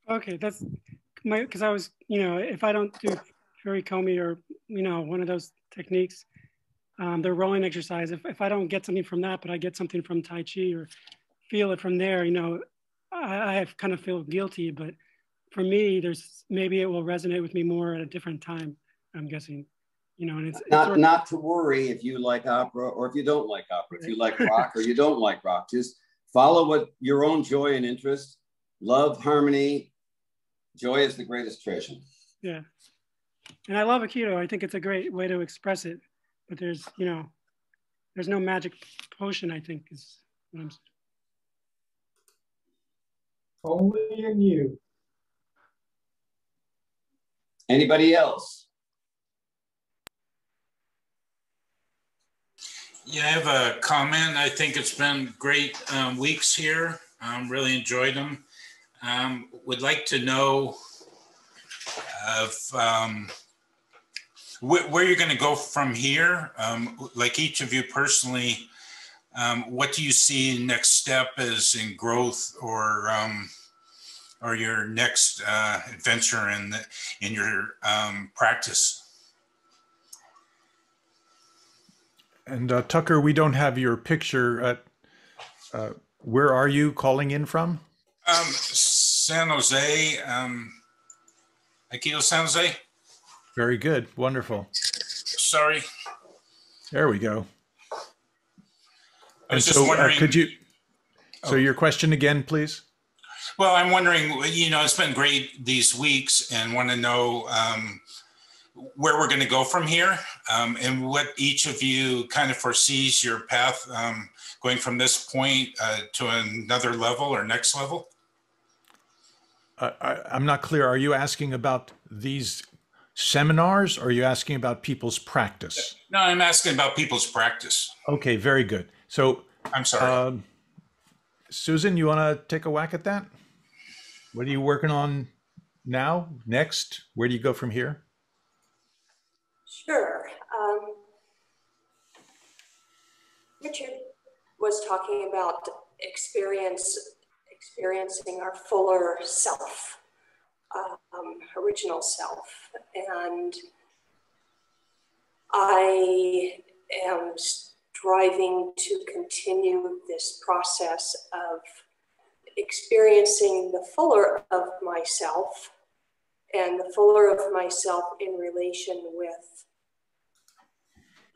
Okay, that's my because I was, you know, if I don't do Furi Komi or you know one of those techniques, um, the rolling exercise. If if I don't get something from that, but I get something from Tai Chi or feel it from there, you know, I, I kind of feel guilty. But for me, there's maybe it will resonate with me more at a different time. I'm guessing you know, and it's not it's not to worry if you like opera or if you don't like opera, if you like rock or you don't like rock. Just follow what your own joy and interest, love, harmony. Joy is the greatest treasure. Yeah. And I love Aikido. I think it's a great way to express it. But there's, you know, there's no magic potion, I think, is what I'm saying. Only in you. Anybody else? Yeah, I have a comment. I think it's been great um, weeks here. Um, really enjoyed them. Um, would like to know if um, wh where you're going to go from here. Um, like each of you personally, um, what do you see next step as in growth or or your next uh, adventure in the, in your practice? And uh, Tucker, we don't have your picture. At, uh, where are you calling in from? Um, San Jose, um, Aikido San Jose. Very good. Wonderful. Sorry. There we go. I was and just so, uh, wondering- could you? So Oh. your question again, please. Well, I'm wondering, you know, it's been great these weeks and want to know um, where we're going to go from here um, and what each of you kind of foresees your path um, going from this point uh, to another level or next level. Uh, I, I'm not clear. Are you asking about these seminars or are you asking about people's practice? No, I'm asking about people's practice. Okay, very good. So I'm sorry. Um, Susan, you want to take a whack at that? What are you working on now? Next? Where do you go from here? Sure. Um, Richard was talking about experience, experiencing our fuller self, um, original self, and I am striving to continue this process of experiencing the fuller of myself and the fuller of myself in relation with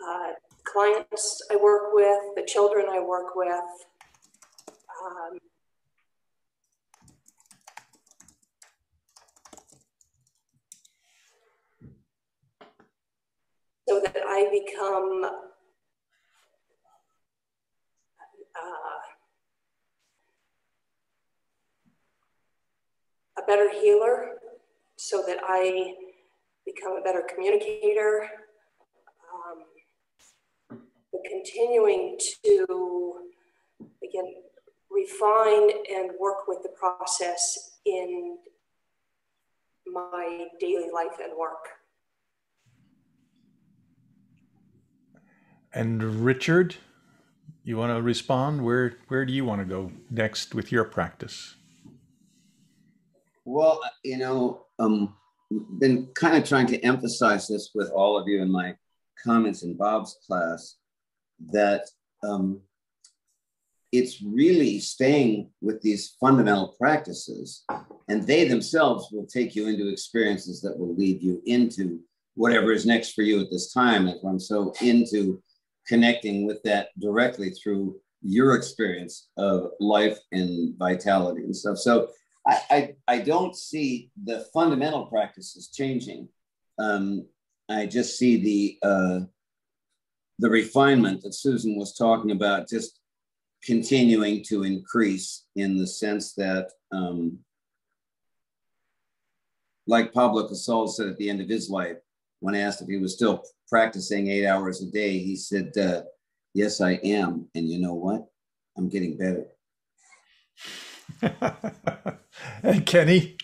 uh, clients I work with, the children I work with. Um, so that I become uh, a better healer, so that I become a better communicator, but continuing to, again, refine and work with the process in my daily life and work. And Richard, you want to respond? Where where do you want to go next with your practice? Well, you know, um, been kind of trying to emphasize this with all of you in my comments in Bob's class that um, it's really staying with these fundamental practices, and they themselves will take you into experiences that will lead you into whatever is next for you at this time. If I'm so into connecting with that directly through your experience of life and vitality and stuff. So I, I, I don't see the fundamental practices changing. Um, I just see the uh, the refinement that Susan was talking about just continuing to increase in the sense that, um, like Pablo Casals said at the end of his life, when asked if he was still practicing eight hours a day, he said, uh, Yes, I am. And you know what? I'm getting better. and Kenny?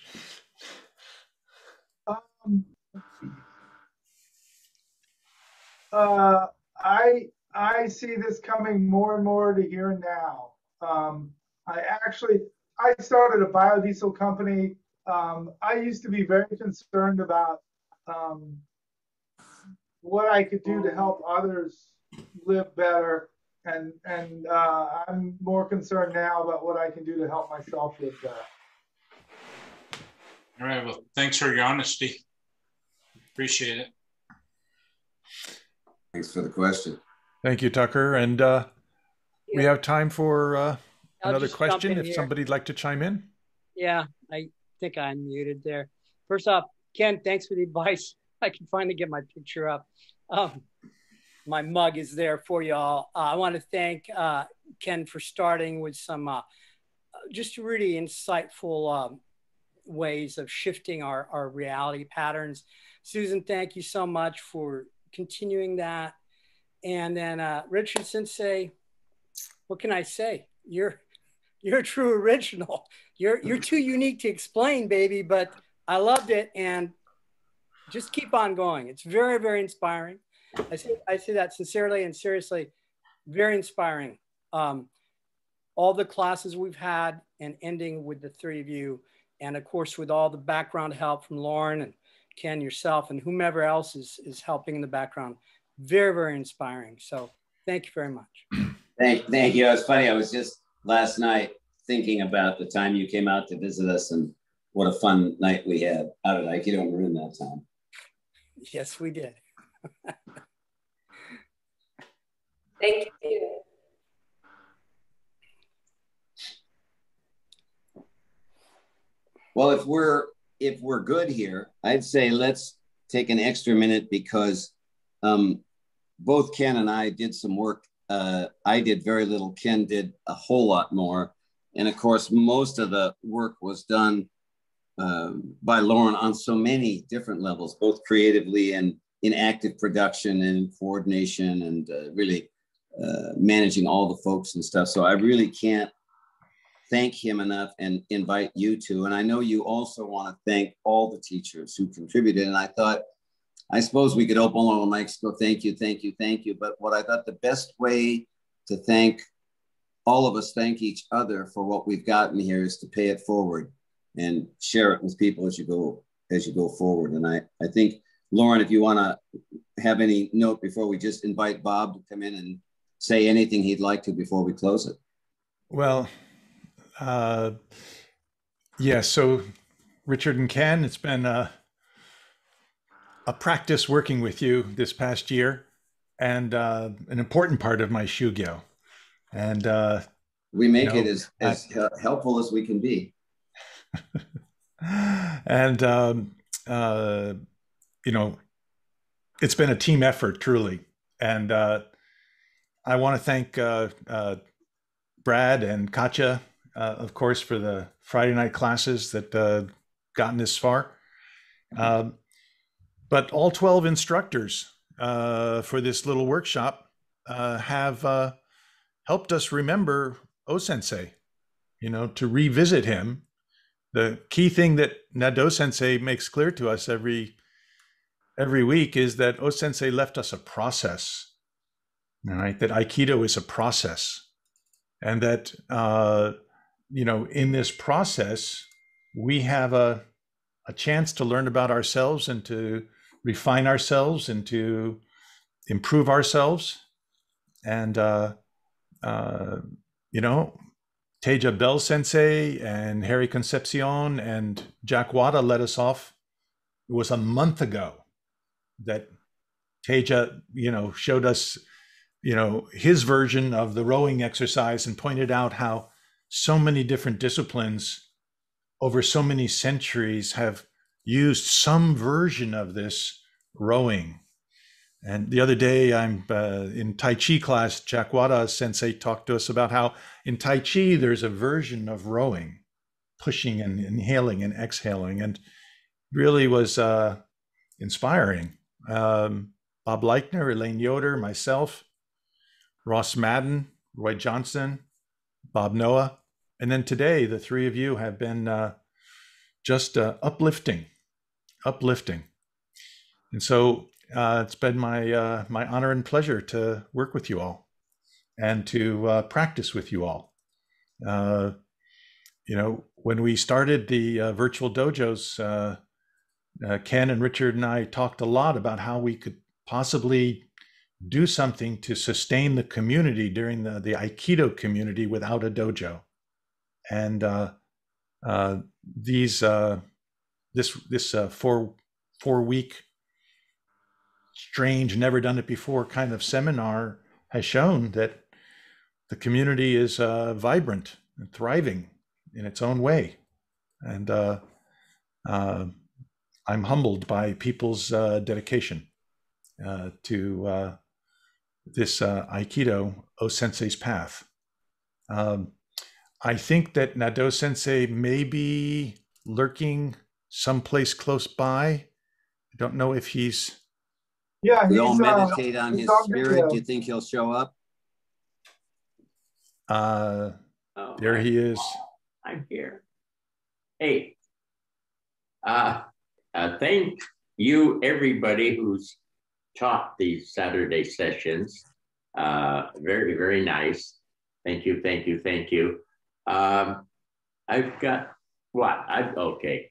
Um, uh, I I see this coming more and more to here and now. Um, I actually I started a biodiesel company. Um, I used to be very concerned about um, what I could do to help others live better, and and uh, I'm more concerned now about what I can do to help myself live better. All right. Well, thanks for your honesty. Appreciate it. Thanks for the question. Thank you, Tucker. And uh, yeah. we have time for uh, another question if here. somebody'd like to chime in. Yeah, I think I'm muted there. First off, Ken, thanks for the advice. I can finally get my picture up. Um, my mug is there for y'all. Uh, I want to thank uh, Ken for starting with some uh, just really insightful um, ways of shifting our, our reality patterns. Susan, thank you so much for continuing that. And then uh, Richard Sensei, what can I say? You're you're a true original. You're you're too unique to explain, baby. But I loved it, and just keep on going. It's very very inspiring. I say I say that sincerely and seriously, very inspiring. Um, all the classes we've had, and ending with the three of you, and of course with all the background help from Lauren and Ken yourself and whomever else is is helping in the background very, very inspiring. So thank you very much. Thank, thank you. It was funny. I was just last night thinking about the time you came out to visit us and what a fun night we had out at Aikido Maroon that time. Yes, we did. Thank you. Well, if we're if we're good here, I'd say let's take an extra minute because um, both Ken and I did some work. Uh, I did very little. Ken did a whole lot more. And of course, most of the work was done um, by Lauren on so many different levels, both creatively and in active production and coordination and uh, really uh, managing all the folks and stuff. So I really can't thank him enough and invite you to. And I know you also want to thank all the teachers who contributed. And I thought I suppose we could open all the mics, go thank you, thank you, thank you. But what I thought the best way to thank all of us, thank each other for what we've gotten here is to pay it forward and share it with people as you go as you go forward. And I, I think Lauren, if you want to have any note before we just invite Bob to come in and say anything he'd like to before we close it. Well, uh, yeah. So Richard and Ken, it's been uh, a practice working with you this past year and uh, an important part of my shugyo. And uh, we make you know, it as, as I, helpful as we can be. and, um, uh, you know, it's been a team effort, truly. And uh, I want to thank uh, uh, Brad and Katja, of course, for the Friday night classes that gotten this far. Um, but all 12 instructors uh, for this little workshop uh, have uh, helped us remember O Sensei, you know, to revisit him. The key thing that Nadeau Sensei makes clear to us every every week is that O Sensei left us a process, right? That Aikido is a process, and that uh, you know, in this process, we have a a chance to learn about ourselves and to refine ourselves and to improve ourselves. And, uh, uh, you know, Teja Bell Sensei and Harry Concepcion and Jack Wada let us off. It was a month ago that Teja, you know, showed us, you know, his version of the rowing exercise and pointed out how so many different disciplines over so many centuries have used some version of this rowing. And the other day, I'm uh, in Tai Chi class. Jack Wada sensei talked to us about how in Tai Chi there's a version of rowing, pushing and inhaling and exhaling, and really was uh, inspiring. Um, Bob Leichner, Elaine Yoder, myself, Ross Madden, Roy Johnson, Bob Noah, and then today the three of you have been uh, just uh, uplifting, uplifting. And so uh, it's been my uh, my honor and pleasure to work with you all and to uh, practice with you all. Uh, you know, when we started the virtual dojos, Ken and Richard and I talked a lot about how we could possibly do something to sustain the community during the, the Aikido community without a dojo. And these this this four four week strange, never done it before kind of seminar has shown that the community is uh, vibrant and thriving in its own way. And uh, uh, I'm humbled by people's uh, dedication uh, to uh, this Aikido O Sensei's path. Um, I think that Nadeau Sensei may be lurking someplace close by. I don't know if he's yeah, he's, we all he's, uh, meditate on his spirit. Do you think he'll show up? Uh, Oh, there he is. I'm here. Hey, uh, uh, thank you, everybody who's taught these Saturday sessions. Uh, very, very nice. Thank you, thank you, thank you. Um, I've got what? I've okay.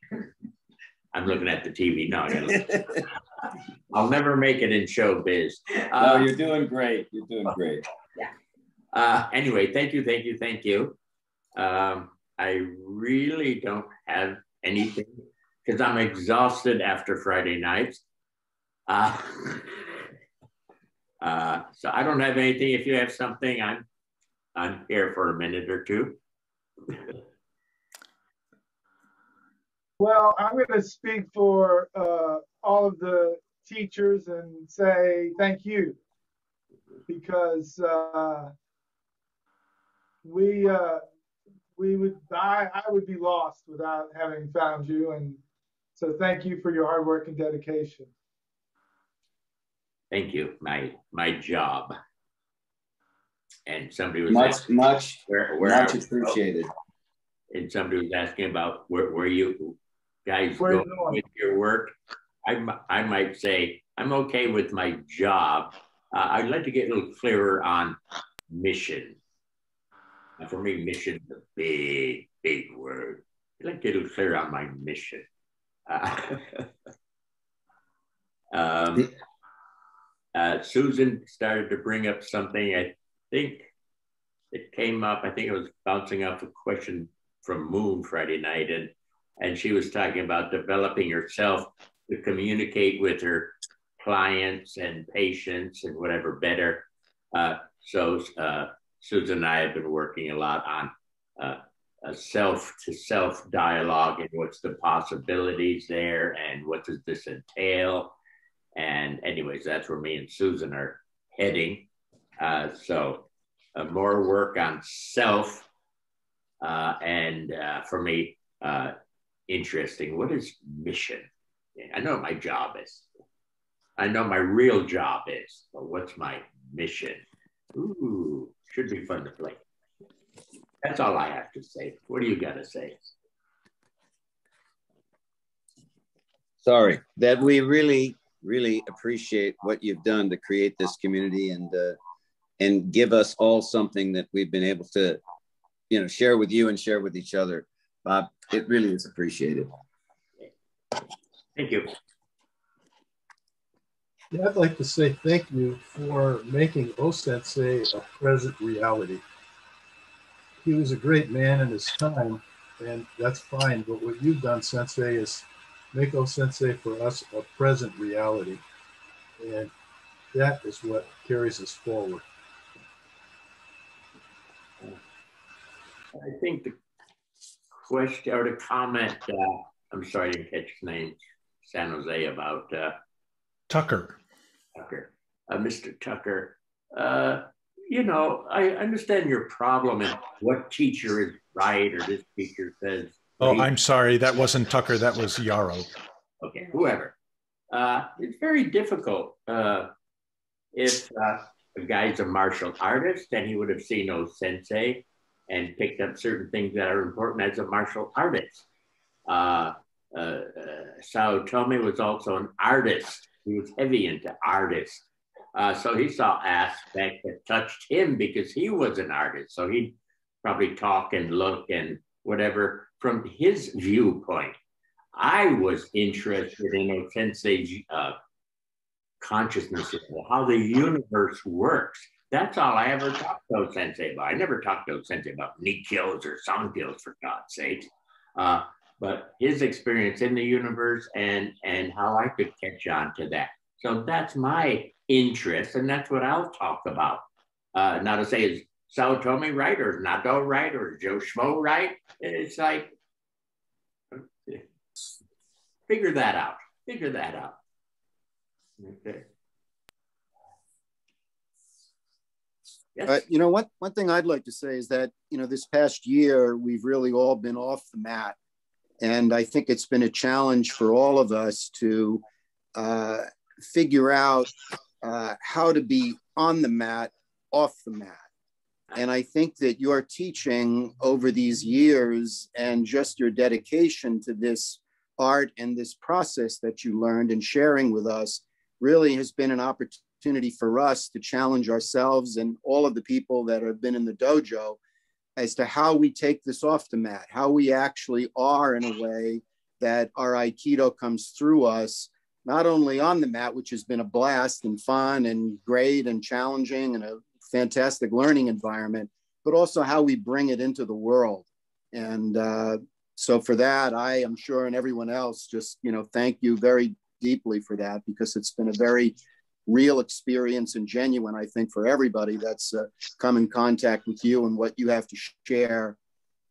I'm looking at the TV. No, I gotta, I'll never make it in showbiz. No, you're doing great. You're doing great. Yeah. Uh, anyway, thank you, thank you, thank you. Um, I really don't have anything because I'm exhausted after Friday nights. Uh, uh, so I don't have anything. If you have something, I'm I'm here for a minute or two. Well, I'm going to speak for uh, all of the teachers and say thank you because uh, we uh, we would I, I would be lost without having found you and so thank you for your hard work and dedication. Thank you. My my job. And somebody was Much, asking much, where, where much appreciated. And somebody was asking about where, where you guys Where go you going? with your work. I, I might say I'm okay with my job. Uh, I'd like to get a little clearer on mission. And for me, mission is a big, big word. I'd like to get a little clearer on my mission. Uh, um, uh, Susan started to bring up something. I think it came up. I think it was bouncing off a question from Moon Friday night, and and she was talking about developing herself to communicate with her clients and patients and whatever better. Uh, so uh, Susan and I have been working a lot on uh, a self to self dialogue and what's the possibilities there and what does this entail. And anyways, that's where me and Susan are heading. Uh, so uh, more work on self uh, and uh, for me, uh, interesting. What is mission? I know my job is. I know my real job is, but what's my mission? Ooh, should be fun to play. That's all I have to say. What do you got to say? Sorry, that we really, really appreciate what you've done to create this community and uh, and give us all something that we've been able to, you know, share with you and share with each other. Bob, it really is appreciated. Thank you. Yeah, I'd like to say thank you for making O Sensei a present reality. He was a great man in his time, and that's fine. But what you've done, Sensei, is make O Sensei for us a present reality. And that is what carries us forward. I think the question or the comment, uh, I'm sorry, I didn't catch his name, San Jose, about uh, Tucker. Tucker, uh, Mr. Tucker. Uh, you know, I understand your problem and what teacher is right or this teacher says. Oh, I'm sorry. That wasn't Tucker. That was Yarrow. Okay, whoever. Uh, it's very difficult. Uh, if uh, a guy's a martial artist, then he would have seen O Sensei and picked up certain things that are important as a martial artist. Uh, uh, uh, Saotome was also an artist. He was heavy into artists. Uh, so he saw aspects that touched him because he was an artist. So he'd probably talk and look and whatever from his viewpoint. I was interested in O Sensei's uh, consciousness, how the universe works. That's all I ever talked to Sensei about. I never talked to Sensei about nikyos or sankyos, for God's sake. Uh, but his experience in the universe and and how I could catch on to that. So that's my interest, and that's what I'll talk about. Uh, not to say is Saotome right or Nadeau right or Joe Schmo right. It's like figure that out. Figure that out. Okay. Uh, you know, what one thing I'd like to say is that you know this past year we've really all been off the mat, and I think it's been a challenge for all of us to uh, figure out uh, how to be on the mat, off the mat. And I think that your teaching over these years and just your dedication to this art and this process that you learned and sharing with us really has been an opportunity opportunity for us to challenge ourselves and all of the people that have been in the dojo as to how we take this off the mat, how we actually are in a way that our Aikido comes through us, not only on the mat, which has been a blast and fun and great and challenging and a fantastic learning environment, but also how we bring it into the world. And uh, so for that, I am sure, and everyone else, just you know, thank you very deeply for that because it's been a very real experience and genuine, I think, for everybody that's uh, come in contact with you and what you have to share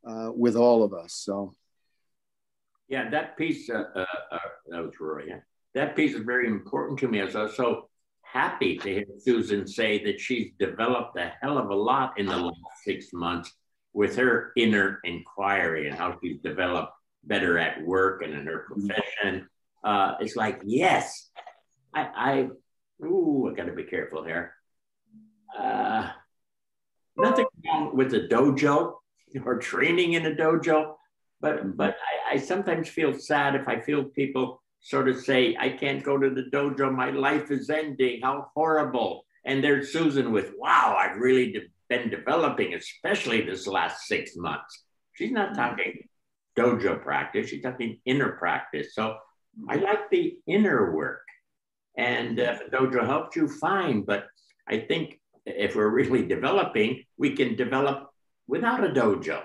uh, with all of us. So, yeah, that piece, uh, uh, uh that was Roy. Yeah. That piece is very important to me. I was so happy to hear Susan say that she's developed a hell of a lot in the last six months with her inner inquiry and how she's developed better at work and in her profession. Uh, it's like, yes, I Ooh, I got to be careful here. Uh, nothing wrong with a dojo or training in a dojo, but but I, I sometimes feel sad if I feel people sort of say, "I can't go to the dojo. My life is ending. How horrible!" And there's Susan with, "Wow, I've really de- been developing, especially this last six months." She's not talking dojo practice; she's talking inner practice. So I like the inner work. And dojo helps you, fine. But I think if we're really developing, we can develop without a dojo.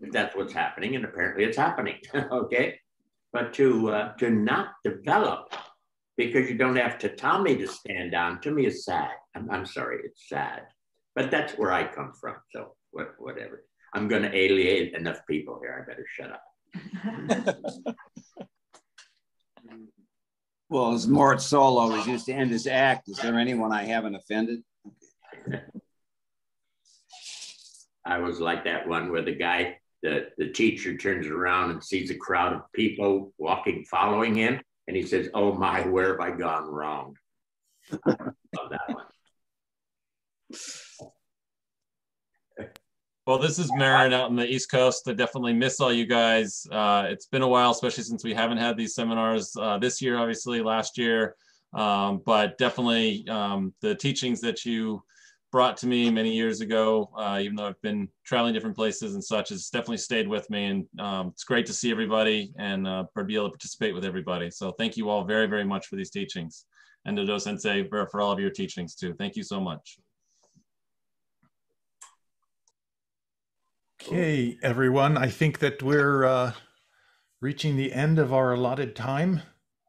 If that's what's happening, and apparently it's happening. okay, but to uh, to not develop because you don't have tatami to stand on to me is sad. I'm, I'm sorry, it's sad. But that's where I come from. So what, whatever. I'm going to alienate enough people here. I better shut up. Well, as Mort Sahl always used to end his act, is there anyone I haven't offended? I was like that one where the guy the, the teacher turns around and sees a crowd of people walking, following him, and he says, "Oh my, where have I gone wrong?" Love that one. Well, this is Marin out in the East Coast. I definitely miss all you guys. Uh, it's been a while, especially since we haven't had these seminars uh, this year, obviously last year. Um, but definitely um, the teachings that you brought to me many years ago, uh, even though I've been traveling different places and such, has definitely stayed with me. And um, it's great to see everybody and uh, be able to participate with everybody. So thank you all very, very much for these teachings. And Dodo Sensei for, for all of your teachings too. Thank you so much. Okay, everyone. I think that we're uh, reaching the end of our allotted time,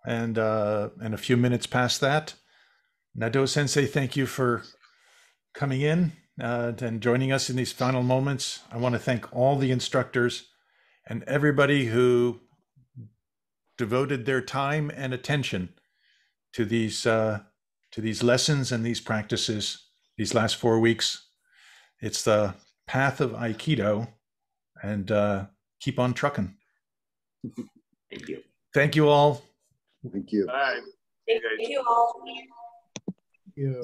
and uh, and a few minutes past that. Nadeau Sensei, thank you for coming in uh, and joining us in these final moments. I want to thank all the instructors and everybody who devoted their time and attention to these uh, to these lessons and these practices these last four weeks. It's the path of Aikido and uh, keep on trucking. Thank you. Thank you all. Thank you. Thank you all.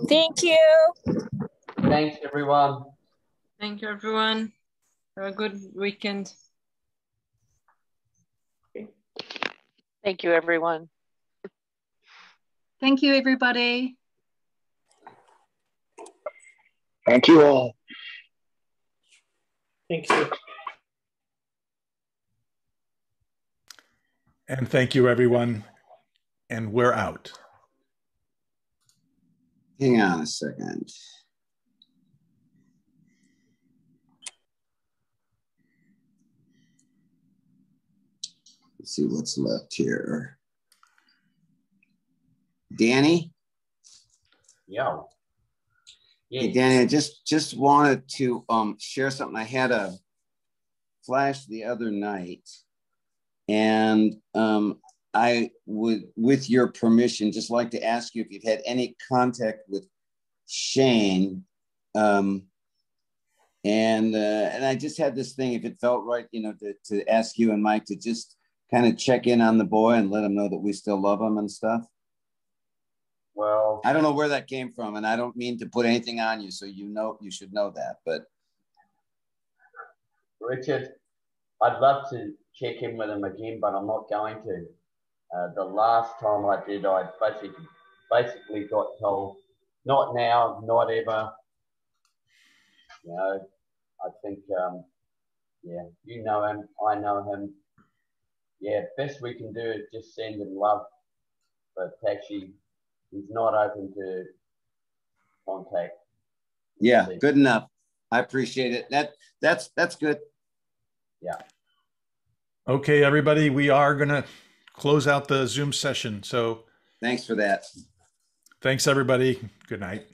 Thank you. Thanks, everyone. Thank you, everyone. Have a good weekend. Thank you, everyone. Thank you, everybody. Thank you all. Thank you. And thank you, everyone. And we're out. Hang on a second. Let's see what's left here. Danny? Yo. Hey, Danny, I just just wanted to um, share something. I had a flash the other night, and um, I would, with your permission, just like to ask you if you've had any contact with Shane. Um, and uh, and I just had this thing, if it felt right, you know, to, to ask you and Mike to just kind of check in on the boy and let him know that we still love him and stuff. Well, I don't know where that came from, and I don't mean to put anything on you, so you know you should know that. But Richard, I'd love to check in with him again, but I'm not going to. Uh, the last time I did, I basically basically got told, "Not now, not ever." You know, I think, um, yeah, you know him, I know him. Yeah, best we can do is just send him love, but actually, he's not open to contact. yeah, good enough. I appreciate it. That that's that's good. Yeah. Okay, everybody, we are going to close out the Zoom session. So thanks for that. Thanks, everybody. Good night.